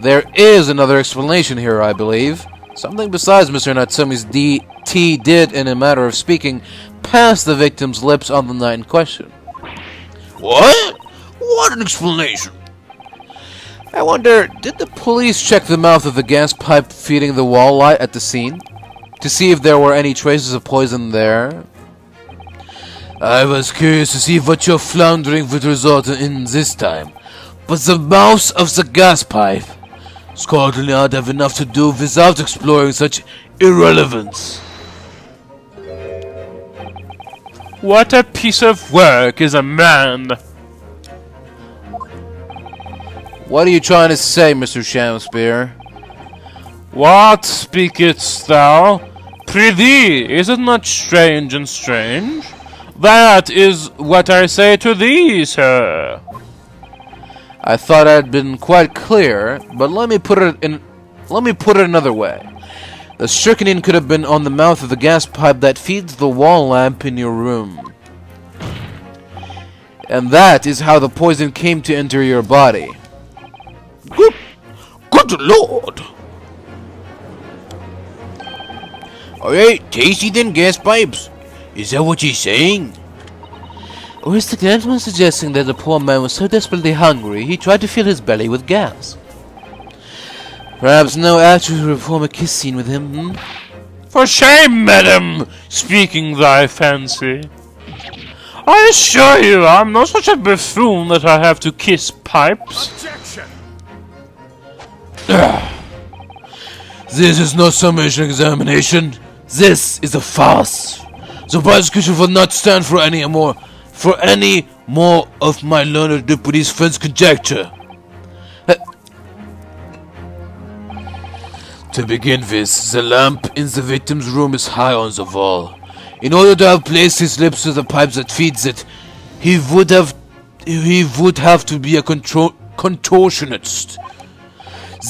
Speaker 1: There is another explanation here, I believe. Something besides Mr. Natsume's DT did, in a matter of speaking, pass the victim's lips on the night in question.
Speaker 2: What? What an explanation.
Speaker 1: I wonder, did the police check the mouth of the gas pipe feeding the wall light at the scene? To see if there were any traces of poison there?
Speaker 2: I was curious to see what your floundering would result in this time. But the mouth of the gas pipe. Scotland Yard have enough to do without exploring such irrelevance.
Speaker 4: What a piece of work is a man!
Speaker 1: What are you trying to say, Mr. Shamspeare?
Speaker 4: What speakest thou? Prithee, is it not strange and strange? That is what I say to thee, sir.
Speaker 1: I thought I'd been quite clear, but let me put it in let me put it another way. The strychnine could have been on the mouth of the gas pipe that feeds the wall lamp in your room. And that is how the poison came to enter your body.
Speaker 2: Good, good lord! Alright, tasty then gas pipes. Is that what you're saying?
Speaker 1: Or is the gentleman suggesting that the poor man was so desperately hungry he tried to fill his belly with gas? Perhaps no actress would perform a kiss scene with him, hmm?
Speaker 4: For shame, madam, speaking thy fancy. I assure you, I'm not such a buffoon that I have to kiss pipes.
Speaker 6: Objection! [sighs]
Speaker 2: This is no summation examination. This is a farce. The prosecution will not stand for any more for any more of my learned deputy's friend's conjecture. To begin with, the lamp in the victim's room is high on the wall. In order to have placed his lips to the pipe that feeds it, he would have he would have to be a control contortionist.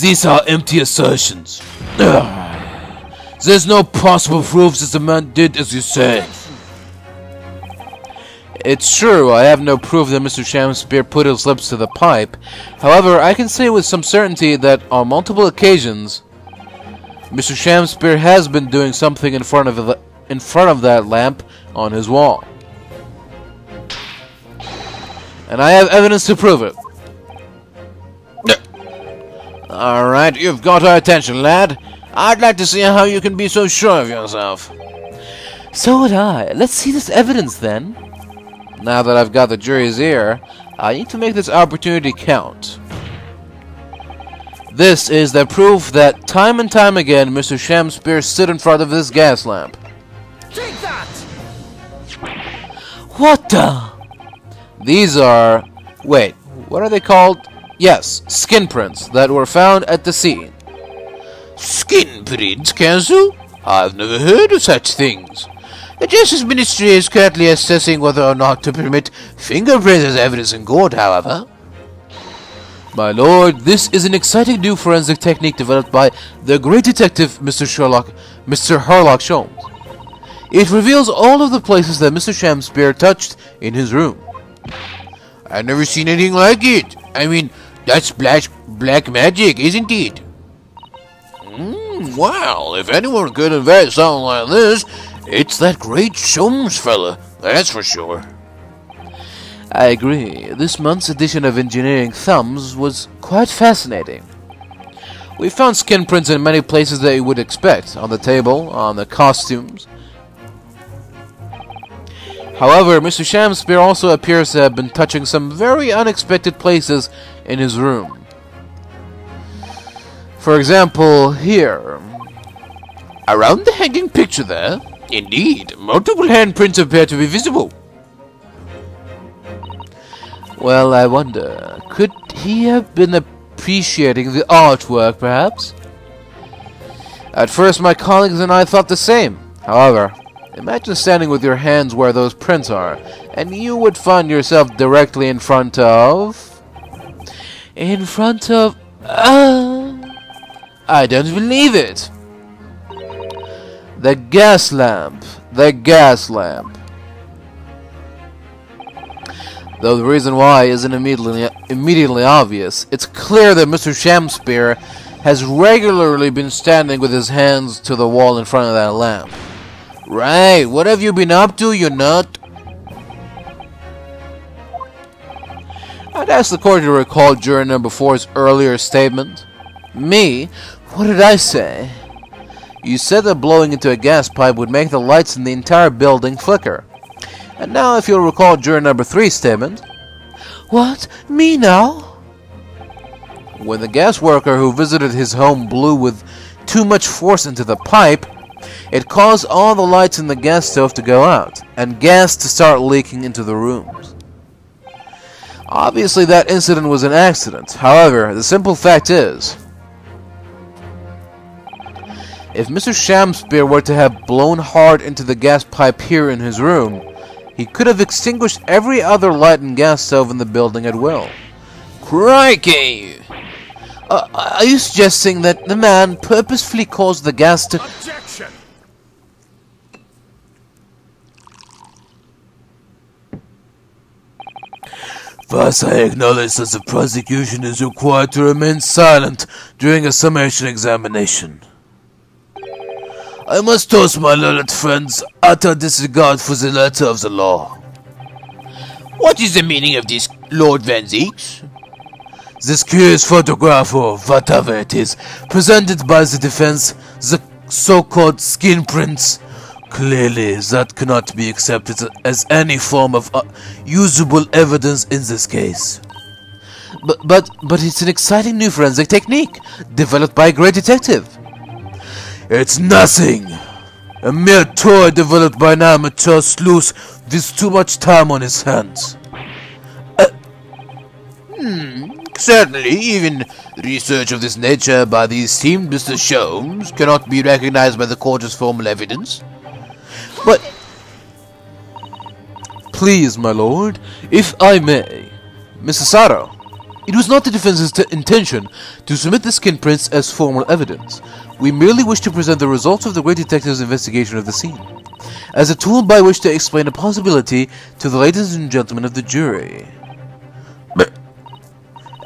Speaker 2: These are empty assertions. [clears throat] There's no possible proof that the man did as you say.
Speaker 1: It's true, I have no proof that Mr. Shamspeare put his lips to the pipe. However, I can say with some certainty that on multiple occasions, Mr. Shamspeare has been doing something in front of the, in front of that lamp on his wall. And I have evidence to prove it. Alright, you've got our attention, lad. I'd like to see how you can be so sure of yourself. So would I. Let's see this evidence then. Now that I've got the jury's ear, I need to make this opportunity count. This is the proof that time and time again Mr. Shamspeare stood in front of this gas lamp.
Speaker 9: Take that!
Speaker 1: What the? These are... Wait, what are they called? Yes, skin prints that were found at the scene.
Speaker 2: Skin prints, Council? I've never heard of such things.
Speaker 3: The Justice Ministry is currently assessing whether or not to permit fingerprints as evidence in court, however.
Speaker 1: My lord, this is an exciting new forensic technique developed by the great detective Mr. Sherlock, Mr. Sherlock Holmes. It reveals all of the places that Mr. Shamspeare touched in his room.
Speaker 3: I've never seen anything like it. I mean, that's black, black magic, isn't it? Mm, well, if anyone could invent something like this, it's that great Sholmes fella, that's for sure.
Speaker 1: I agree. This month's edition of Engineering Thumbs was quite fascinating. We found skin prints in many places that you would expect on the table, on the costumes. However, Mr. Shamspeare also appears to have been touching some very unexpected places in his room. For example, here.
Speaker 3: Around the hanging picture there, indeed, multiple handprints appear to be visible.
Speaker 1: Well, I wonder, could he have been appreciating the artwork, perhaps? At first, my colleagues and I thought the same. However, imagine standing with your hands where those prints are, and you would find yourself directly in front of... In front of... Uh, I don't believe it! The gas lamp. The gas lamp. Though the reason why isn't immediately immediately obvious, it's clear that Mr. Shamspeare has regularly been standing with his hands to the wall in front of that lamp.
Speaker 3: Right, what have you been up to, you nut?
Speaker 1: I'd ask the court to recall juror number four's earlier statement. Me? What did I say? You said that blowing into a gas pipe would make the lights in the entire building flicker. And now, if you'll recall juror number three's statement. What? Me now? When the gas worker who visited his home blew with too much force into the pipe, it caused all the lights in the gas stove to go out, and gas to start leaking into the rooms. Obviously, that incident was an accident. However, the simple fact is, if Mr. Shamspeare were to have blown hard into the gas pipe here in his room, he could have extinguished every other light and gas stove in the building at will.
Speaker 3: Crikey!
Speaker 1: Uh, are you suggesting that the man purposefully caused the gas to...
Speaker 6: Objection!
Speaker 2: Thus, I acknowledge that the prosecution is required to remain silent during a summation examination. I must toast my learned friends utter disregard for the letter of the law.
Speaker 3: What is the meaning of this, Lord Van Zieks?
Speaker 2: This curious photograph, or whatever it is, presented by the defense, the so-called skin prints, clearly that cannot be accepted as any form of uh, usable evidence in this case.
Speaker 1: But, but, but it's an exciting new forensic technique, developed by a great detective.
Speaker 2: It's nothing! A mere toy developed by an amateur sleuth with too much time on his hands.
Speaker 3: Uh, hmm, certainly, even research of this nature by the esteemed Mr. Sholmes cannot be recognized by the court as formal evidence.
Speaker 1: But... Please, my lord, if I may. Miss Susato,
Speaker 2: It was not the defense's t- intention to submit the skin prints as formal evidence. We merely wish to present the results of the great detective's investigation of the scene, as a tool by which to explain a possibility to the ladies and gentlemen of the jury.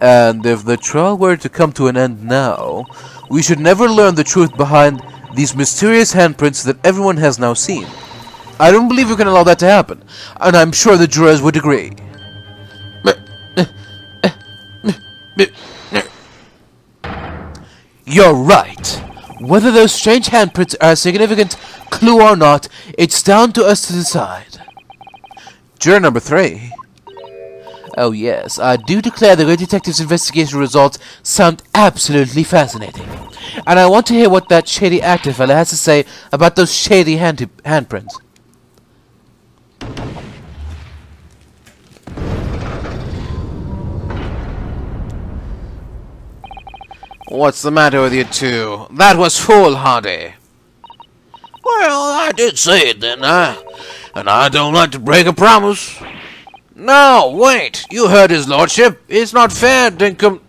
Speaker 2: And if the trial were to come to an end now, we should never learn the truth behind these mysterious handprints that everyone has now seen. I don't believe we can allow that to happen, and I'm sure the jurors would agree. You're right. Whether those strange handprints are a significant clue or not, it's down to us to decide. Juror number three. Oh yes, I do declare the Great Detective's investigation results sound absolutely fascinating. And I want to hear what that shady actor fella has to say about those shady hand handprints.
Speaker 1: What's the matter with you two? That was foolhardy.
Speaker 3: Well, I did say it, didn't I? And I don't like to break a promise.
Speaker 1: No, wait. You heard his lordship. It's not fair, Dinkum.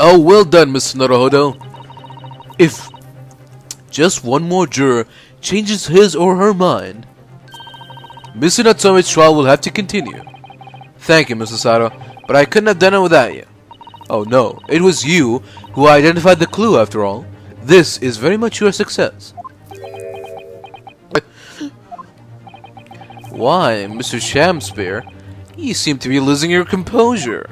Speaker 2: Oh, well done, Mr. Naruhodo. If just one more juror changes his or her mind, Mr. Natsume's trial will have to continue. Thank you, Miss Susato, but I couldn't have done it without you. Oh no, it was you who identified the clue after all. This is very much your success. [gasps] Why, Mr. Shamspeare, you seem to be losing your composure.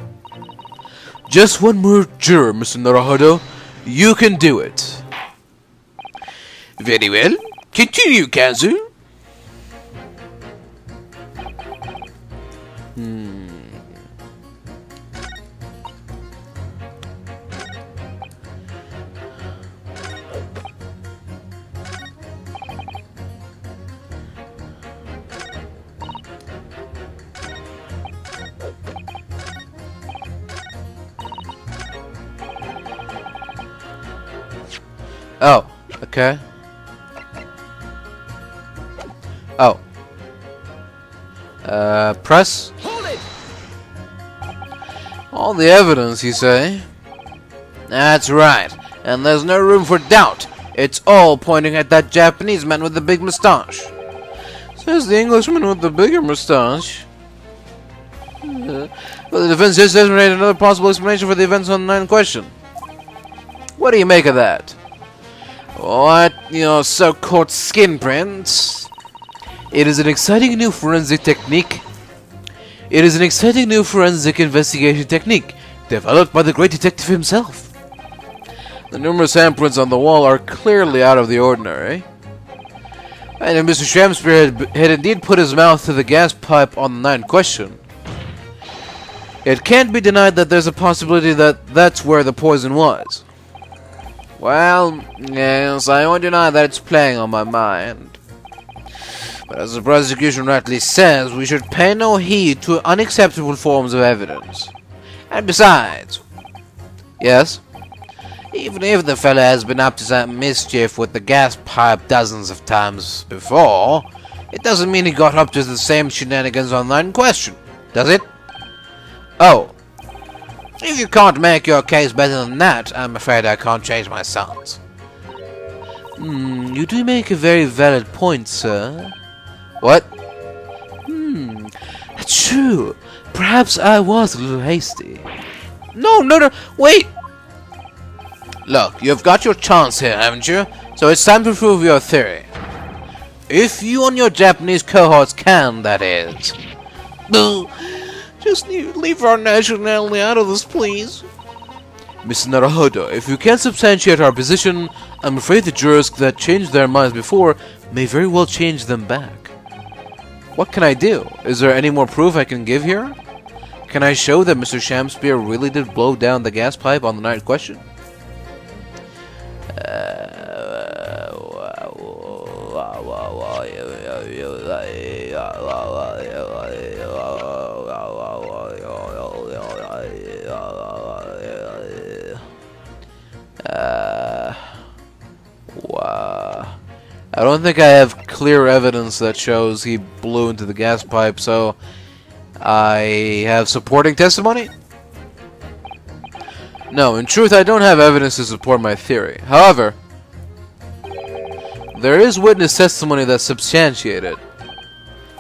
Speaker 2: Just one more juror, Mr. Naruhodo. You can do it.
Speaker 3: Very well. Continue, Kazu.
Speaker 2: Okay. Oh. Uh, press?
Speaker 1: All the evidence, you say? That's right. And there's no room for doubt. It's all pointing at that Japanese man with the big mustache. Says the Englishman with the bigger mustache. Uh, well, the defense just made another possible explanation for the events on the ninth question. What do you make of that? What, your so-called skin prints?
Speaker 2: It is an exciting new forensic technique. It is an exciting new forensic investigation technique developed by the great detective himself.
Speaker 1: The numerous handprints on the wall are clearly out of the ordinary. And if Mr. Shamspeare had, had indeed put his mouth to the gas pipe on the ninth question, it can't be denied that there's a possibility that that's where the poison was. Well, yes, I won't deny that it's playing on my mind. But as the prosecution rightly says, we should pay no heed to unacceptable forms of evidence. And besides, yes, even if the fellow has been up to some mischief with the gas pipe dozens of times before, it doesn't mean he got up to the same shenanigans on that question, does it? Oh, if you can't make your case better than that, I'm afraid I can't change my stance.
Speaker 2: Hmm, you do make a very valid point, sir.
Speaker 1: What?
Speaker 2: Hmm, true. Perhaps I was a little hasty.
Speaker 1: No, no, no, wait! Look, you've got your chance here, haven't you? So it's time to prove your theory. If you and your Japanese cohorts can, that is. Just leave, leave our nationality out of this, please.
Speaker 2: Mr. Naruhodo, if you can't substantiate our position, I'm afraid the jurors that changed their minds before may very well change them back.
Speaker 1: What can I do? Is there any more proof I can give here? Can I show that Mr. Shamspeare really did blow down the gas pipe on the night question? Uh, I don't think I have clear evidence that shows he blew into the gas pipe, so I have supporting testimony? No, in truth, I don't have evidence to support my theory. However, there is witness testimony that's substantiated.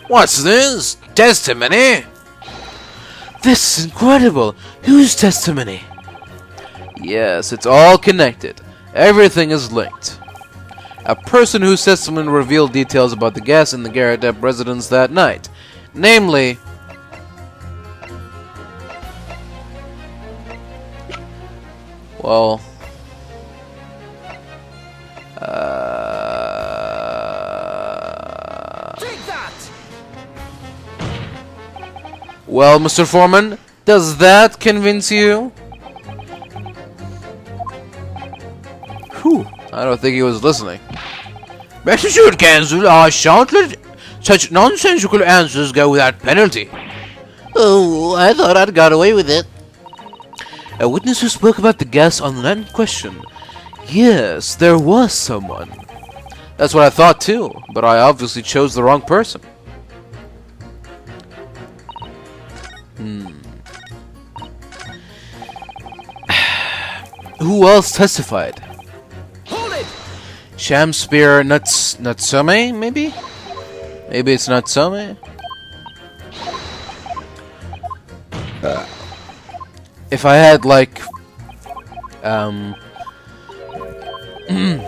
Speaker 2: What's this? Testimony?
Speaker 1: This is incredible! Whose testimony? Yes, it's all connected. Everything is linked. A person who whose testimony revealed details about the gas in the Garrideb residence that night. Namely, well, uh, well, Mr. Foreman, does that convince you? Whew, I don't think he was listening.
Speaker 2: Assured, Counsel, I shan't let such nonsensical answers go without penalty.
Speaker 3: Oh, I thought I'd got away with it.
Speaker 1: A witness who spoke about the gas on the night in question. Yes, there was someone. That's what I thought too, but I obviously chose the wrong person. Hmm. [sighs] Who else testified? Shamspeare Nuts Natsume, maybe? Maybe it's Natsume? If I had like um [clears throat]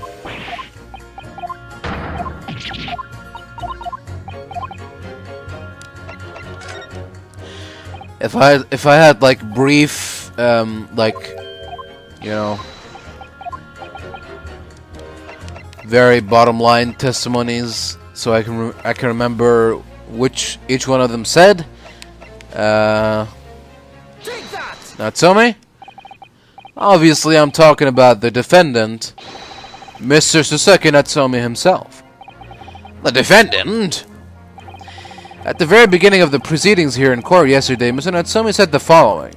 Speaker 1: if I if I had like brief um like you know very bottom line testimonies so I can I can remember which each one of them said uh! Natsume? Obviously, I'm talking about the defendant, Mr. Soseki Natsume himself.
Speaker 2: The defendant?
Speaker 1: At the very beginning of the proceedings here in court yesterday, Mr. Natsume said the following.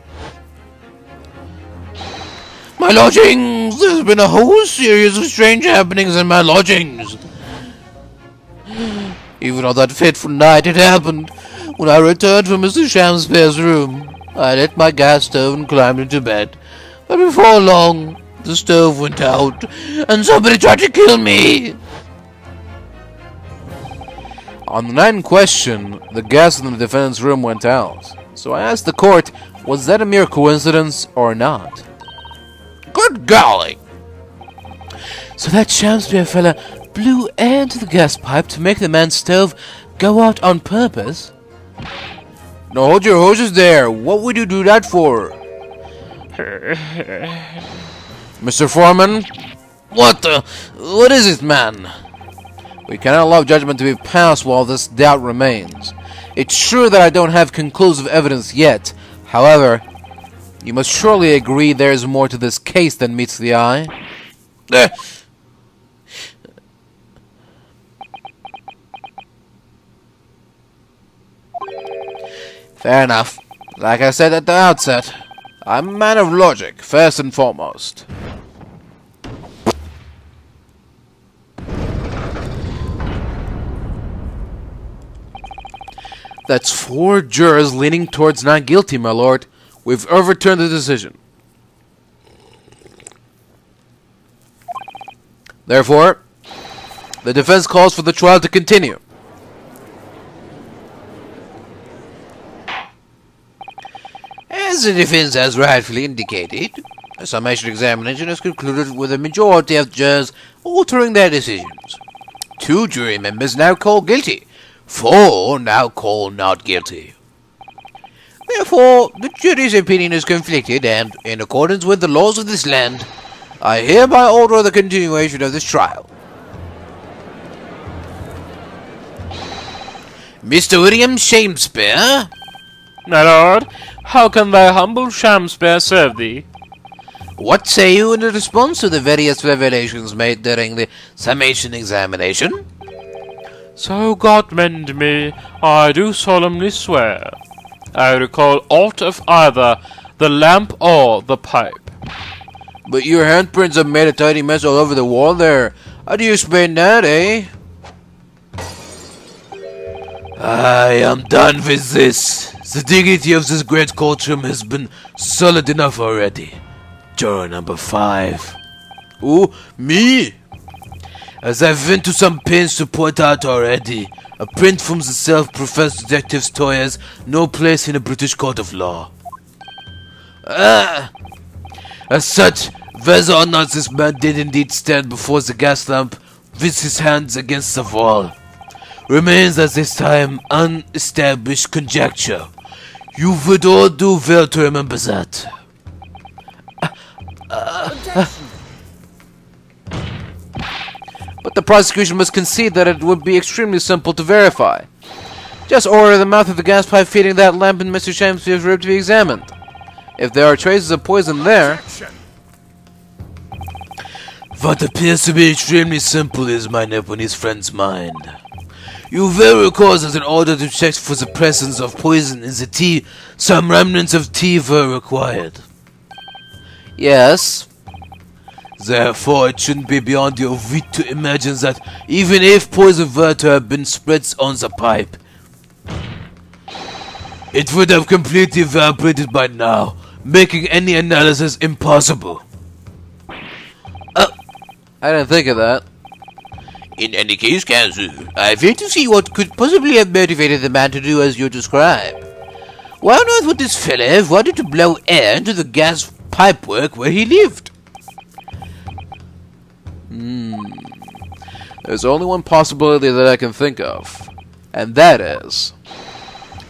Speaker 2: My There's been a whole series of strange happenings in my lodgings. Even on that fateful night it happened, when I returned from Mr. Shamspeare's room. I lit my gas stove and climbed into bed. But before long, the stove went out, and somebody tried to kill me.
Speaker 1: On the night in question, the gas in the defendant's room went out. So I asked the court, was that a mere coincidence or not?
Speaker 2: Good golly!
Speaker 1: So that Shamspeare fella blew air into the gas pipe to make the man's stove go out on purpose? Now hold your horses there. What would you do that for? Mr. Foreman,
Speaker 2: What the? What is it, man?
Speaker 1: we cannot allow judgment to be passed while this doubt remains. It's true that I don't have conclusive evidence yet. However, you must surely agree there is more to this case than meets the eye.
Speaker 2: Eh,
Speaker 1: Fair enough. Like I said at the outset, I'm a man of logic, first and foremost. That's four jurors leaning towards not guilty, my lord. We've overturned the decision. Therefore, the defense calls for the trial to continue.
Speaker 2: As the defense has rightfully indicated, a summation examination has concluded with a majority of jurors altering their decisions. Two jury members now call guilty. Four now call not guilty. Therefore, the jury's opinion is conflicted, and, in accordance with the laws of this land, I hereby order the continuation of this trial. Mr. William Shamspeare?
Speaker 4: My lord, how can thy humble Shamspeare serve thee?
Speaker 2: What say you in response to the various revelations made during the summation examination?
Speaker 4: So God mend me, I do solemnly swear. I recall aught of either the lamp or the pipe.
Speaker 1: But your handprints have made a tiny mess all over the wall there. How do you explain that, eh? I am done with this. The dignity of this great courtroom has been solid enough already. Juror number five. Who? Me? As I've been to some pains to point out already, a print from the self-professed detective story has no place in a British court of law. Ah! As such, whether or not this man did indeed stand before the gas lamp with his hands against the wall remains at this time unestablished conjecture. You would all do well to remember that.
Speaker 10: But the prosecution must concede that it would be extremely simple to verify. Just order the mouth of the gas pipe feeding that lamp in Mr. Shamspeare's room to be examined. If there are traces of poison there,
Speaker 1: What appears to be extremely simple is my Nipponese friend's mind. You recall that in order to check for the presence of poison in the tea, some remnants of tea were required.
Speaker 10: yes,
Speaker 1: Therefore, it shouldn't be beyond your wit to imagine that even if poison were to have been spread on the pipe, it would have completely evaporated by now, making any analysis impossible.
Speaker 10: Uh, I didn't think of that.
Speaker 11: In any case, Counsel, I fail to see what could possibly have motivated the man to do as you describe. Why on earth would this fellow have wanted to blow air into the gas pipework where he lived?
Speaker 10: There's only one possibility that I can think of, and that is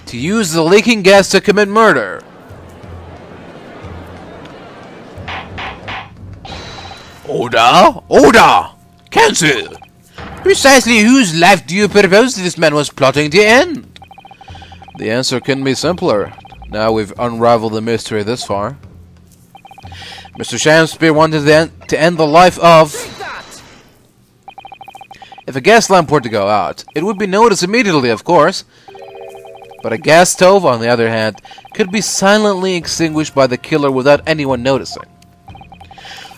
Speaker 10: to use the leaking gas to commit murder.
Speaker 11: Order! Order! Cancel! Precisely whose life do you propose this man was plotting to end?
Speaker 10: The answer couldn't be simpler. Now we've unraveled the mystery this far. Mr. Shamspeare wanted to end the life of. If a gas lamp were to go out, it would be noticed immediately, of course. But a gas stove, on the other hand, could be silently extinguished by the killer without anyone noticing.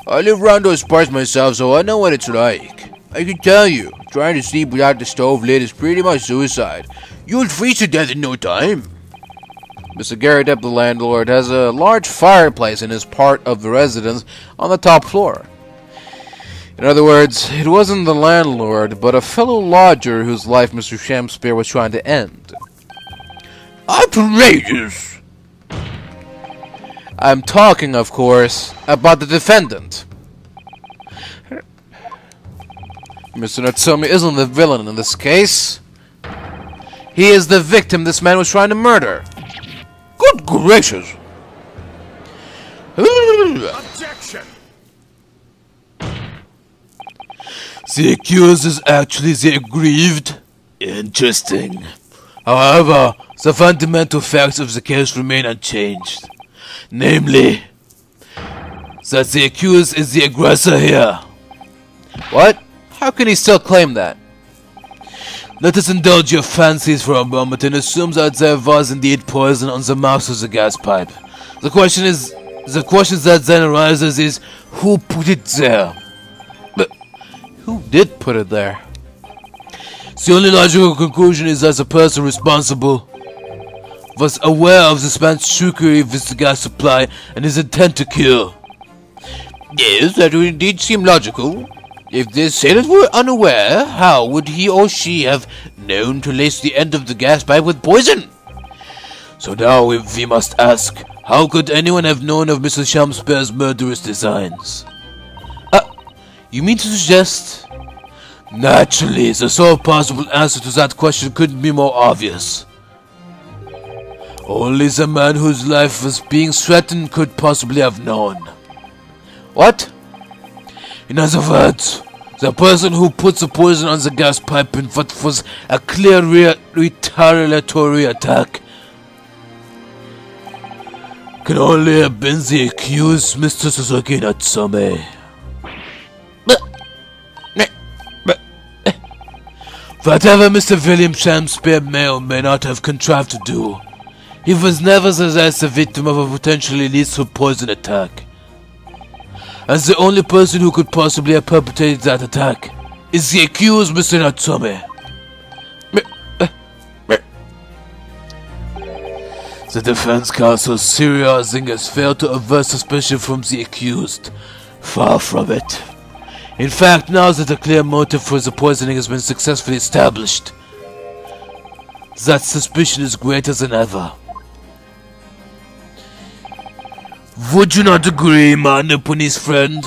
Speaker 11: I live around those parts myself, so I know what it's like. I can tell you, trying to sleep without the stove lit is pretty much suicide. You'll freeze to death in no time.
Speaker 10: Mr. Garrideb, the landlord, has a large fireplace in his part of the residence on the top floor. In other words, it wasn't the landlord, but a fellow lodger whose life Mr. Shamspeare was trying to end.
Speaker 11: Outrageous!
Speaker 10: I'm talking, of course, about the defendant. Mr. Natsume isn't the villain in this case. He is the victim this man was trying to murder.
Speaker 11: Good gracious! [laughs]
Speaker 1: The accused is actually the aggrieved. Interesting. However, the fundamental facts of the case remain unchanged. Namely, that the accused is the aggressor here.
Speaker 10: What? How can he still claim that?
Speaker 1: Let us indulge your fancies for a moment and assume that there was indeed poison on the mouth of the gas pipe. The question is, the question that then arises is, who put it there?
Speaker 10: Who did put it there?
Speaker 1: The only logical conclusion is that the person responsible was aware of this man's trickery with the gas supply and his intent to kill.
Speaker 11: Yes, that would indeed seem logical. If the assailant were unaware, how would he or she have known to lace the end of the gas pipe with poison?
Speaker 1: So now we, we must ask, how could anyone have known of Mr. Shamspeare's murderous designs? You mean to suggest... Naturally, the sole possible answer to that question couldn't be more obvious. Only the man whose life was being threatened could possibly have known.
Speaker 10: What?
Speaker 1: In other words, the person who put the poison on the gas pipe in what was a clear re- retaliatory attack can only have been the accused Mr. Soseki Natsume. Whatever Mr. William Shamspeare may or may not have contrived to do, he was nevertheless the victim of a potentially lethal poison attack. As the only person who could possibly have perpetrated that attack is the accused Mr. Natsume.
Speaker 12: Eh, the defense counsel Syriazing has failed to avert suspicion from the accused. Far from it. In fact, now that a clear motive for the poisoning has been successfully established, that suspicion is greater than ever. Would you not agree, my Nipponese friend?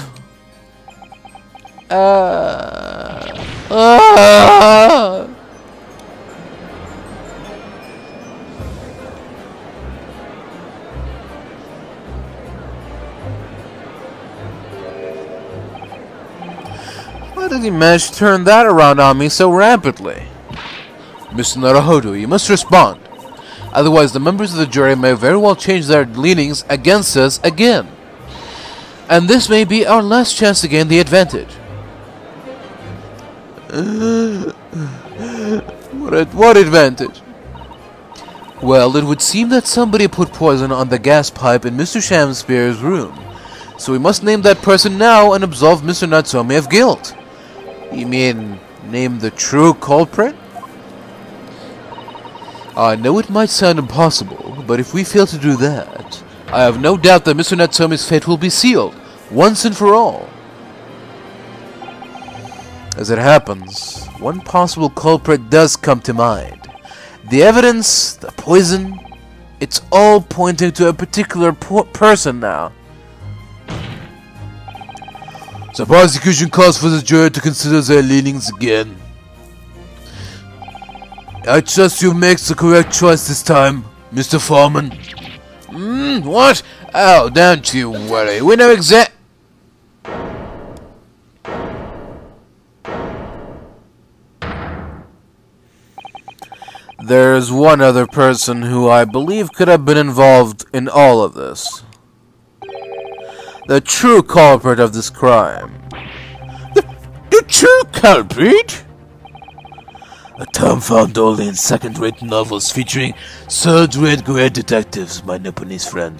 Speaker 1: Uh. Uh. Did he manage to turn that around on me so rapidly? Mr. Naruhodo, you must respond. Otherwise, the members of the jury may very well change their leanings against us again. And this may be our last chance to gain the advantage. [sighs] what, what advantage? Well, it would seem that somebody put poison on the gas pipe in Mr. Shamspeare's room. So we must name that person now and absolve Mr. Natsume of guilt. You mean name the true culprit? I know it might sound impossible, but if we fail to do that, I have no doubt that Mr. Natsume's fate will be sealed, once and for all. As it happens, one possible culprit does come to mind. The evidence, the poison, it's all pointing to a particular po- person now.
Speaker 12: The prosecution calls for the jury to consider their leanings again. I trust you make the correct choice this time, Mr. Foreman.
Speaker 1: Hmm, what? Oh, don't you worry. We know exact. There's one other person who I believe could have been involved in all of this. The true culprit of this crime.
Speaker 12: The true culprit? A term found only in second-rate novels featuring third-rate great detectives, my Nipponese friend.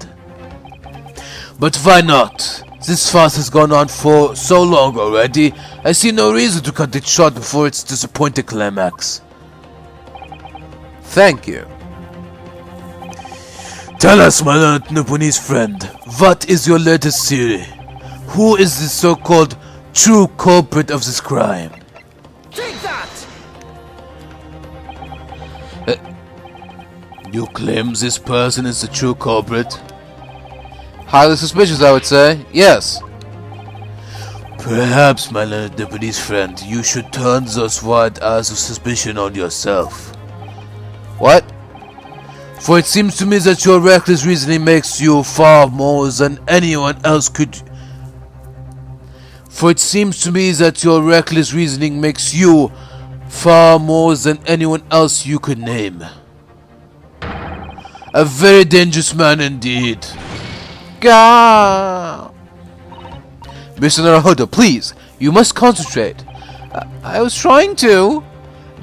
Speaker 12: But why not? This farce has gone on for so long already, I see no reason to cut it short before its disappointing climax.
Speaker 1: Thank you.
Speaker 12: Tell us, my learned Nipponese friend, what is your latest theory? Who is the so-called true culprit of this crime?
Speaker 13: Take that!
Speaker 12: Uh, you claim this person is the true culprit?
Speaker 1: Highly suspicious, I would say. Yes.
Speaker 12: Perhaps, my learned Nipponese friend, you should turn those wide eyes of suspicion on yourself.
Speaker 1: What?
Speaker 12: For it seems to me that your reckless reasoning makes you far more than anyone else could. For it seems to me that your reckless reasoning makes you far more than anyone else you could name. A very dangerous man indeed.
Speaker 1: Gah! Mr. Naruhodo, please, you must concentrate. I, I was trying to.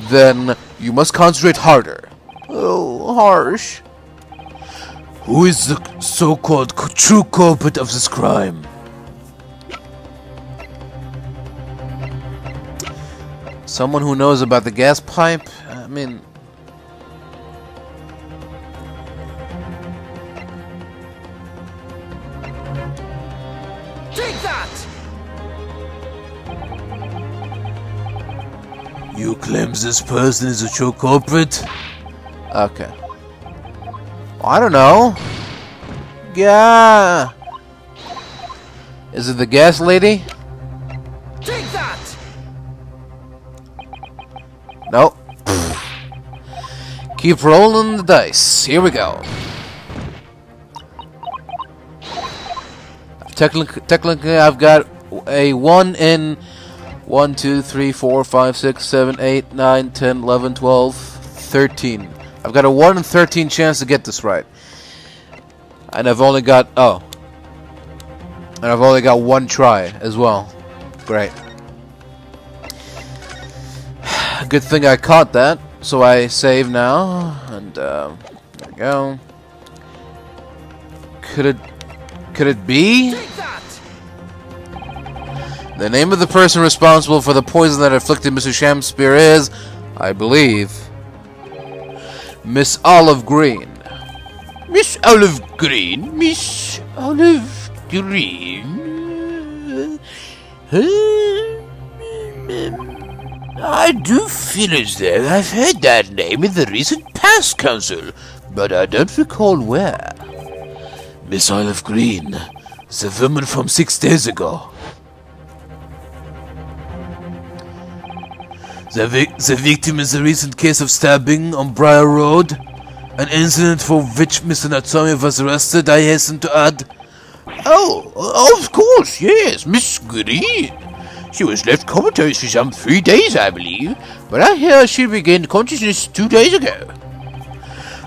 Speaker 1: Then you must concentrate harder. Oh, harsh.
Speaker 12: Who is the so-called true culprit of this crime?
Speaker 1: Someone who knows about the gas pipe? I mean.
Speaker 13: Take that!
Speaker 12: You claim this person is the true culprit?
Speaker 1: Okay. I don't know. Yeah. Is it the gas lady?
Speaker 13: Take that!
Speaker 1: Nope. Keep rolling the dice. Here we go. Technically, technically, I've got a 1 in 1, 2, 3, 4, 5, 6, 7, 8, 9, 10, 11, 12, 13. I've got a 1 in 13 chance to get this right. And I've only got. Oh. And I've only got one try as well. Great. [sighs] Good thing I caught that. So I save now. And, um, there we go. Could it. Could it be? The name of the person responsible for the poison that afflicted Mr. Shamspeare is, I believe, Miss Olive Green. Miss Olive Green, Miss Olive Green. I do feel as though I've heard that name in the recent past, Counsel, but I don't recall where.
Speaker 14: Miss Olive Green, the woman from six days ago. The, vic- the victim is a recent case of stabbing on Briar Road, an incident for which Mr. Natsume was arrested, I hasten to add.
Speaker 1: Oh, of course, yes, Miss Green. She was left comatose for some three days, I believe, but I hear she regained consciousness two days ago.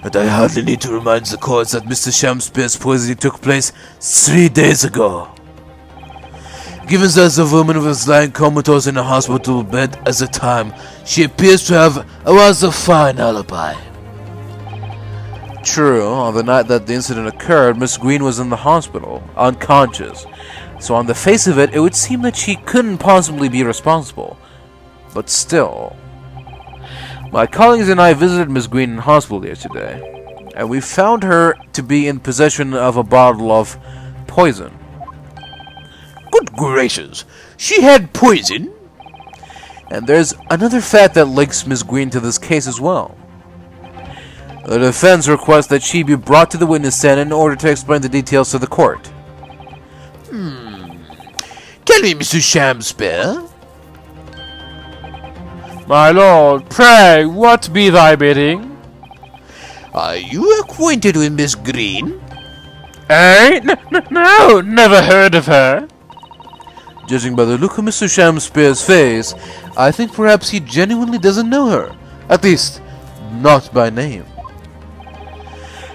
Speaker 14: And I hardly need to remind the court that Mr. Shamspeare's poisoning took place three days ago. Given that the woman was lying comatose in a hospital bed at the time, she appears to have oh, a rather fine alibi.
Speaker 15: True, on the night that the incident occurred, Miss Green was in the hospital, unconscious. So on the face of it, it would seem that she couldn't possibly be responsible. But still. My colleagues and I visited Miss Green in hospital yesterday, and we found her to be in possession of a bottle of poison.
Speaker 1: Good gracious, she had poison?
Speaker 15: And there's another fact that links Miss Green to this case as well. The defense requests that she be brought to the witness stand in order to explain the details to the court.
Speaker 1: Tell me, Mr. Shamspeare.
Speaker 4: My lord, pray, what be thy bidding?
Speaker 1: Are you acquainted with Miss Green?
Speaker 4: Eh? N- no, never heard of her.
Speaker 15: Judging by the look on Mr. Shamspeare's face, I think perhaps he genuinely doesn't know her. At least, not by name.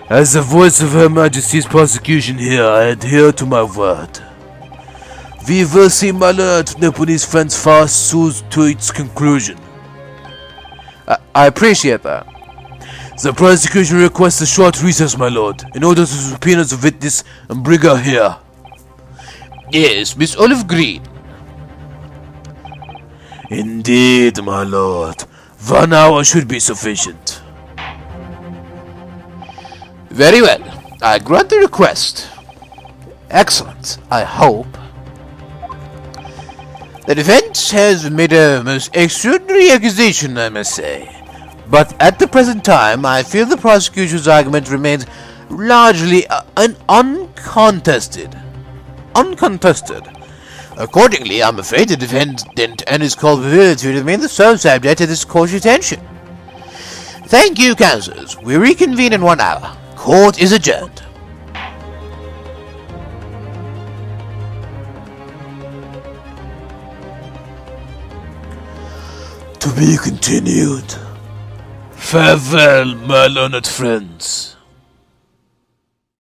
Speaker 14: As the voice of Her Majesty's prosecution here, I adhere to my word. We will see my lord Nipponese friends fast to its conclusion.
Speaker 15: I, I appreciate that.
Speaker 14: The prosecution requests a short recess, my lord, in order to subpoena the witness and bring her here.
Speaker 1: Yes, Miss Olive Green.
Speaker 14: Indeed, my lord. One hour should be sufficient.
Speaker 1: Very well. I grant the request. Excellent. I hope. The defense has made a most extraordinary accusation, I must say. But at the present time, I feel the prosecution's argument remains largely uh, un- uncontested. Uncontested. Accordingly, I'm afraid the defendant and his culpability remain the sole subject of this court's attention. Thank you, counsels. We reconvene in one hour. Court is adjourned.
Speaker 14: To be continued. Farewell, my learned friends.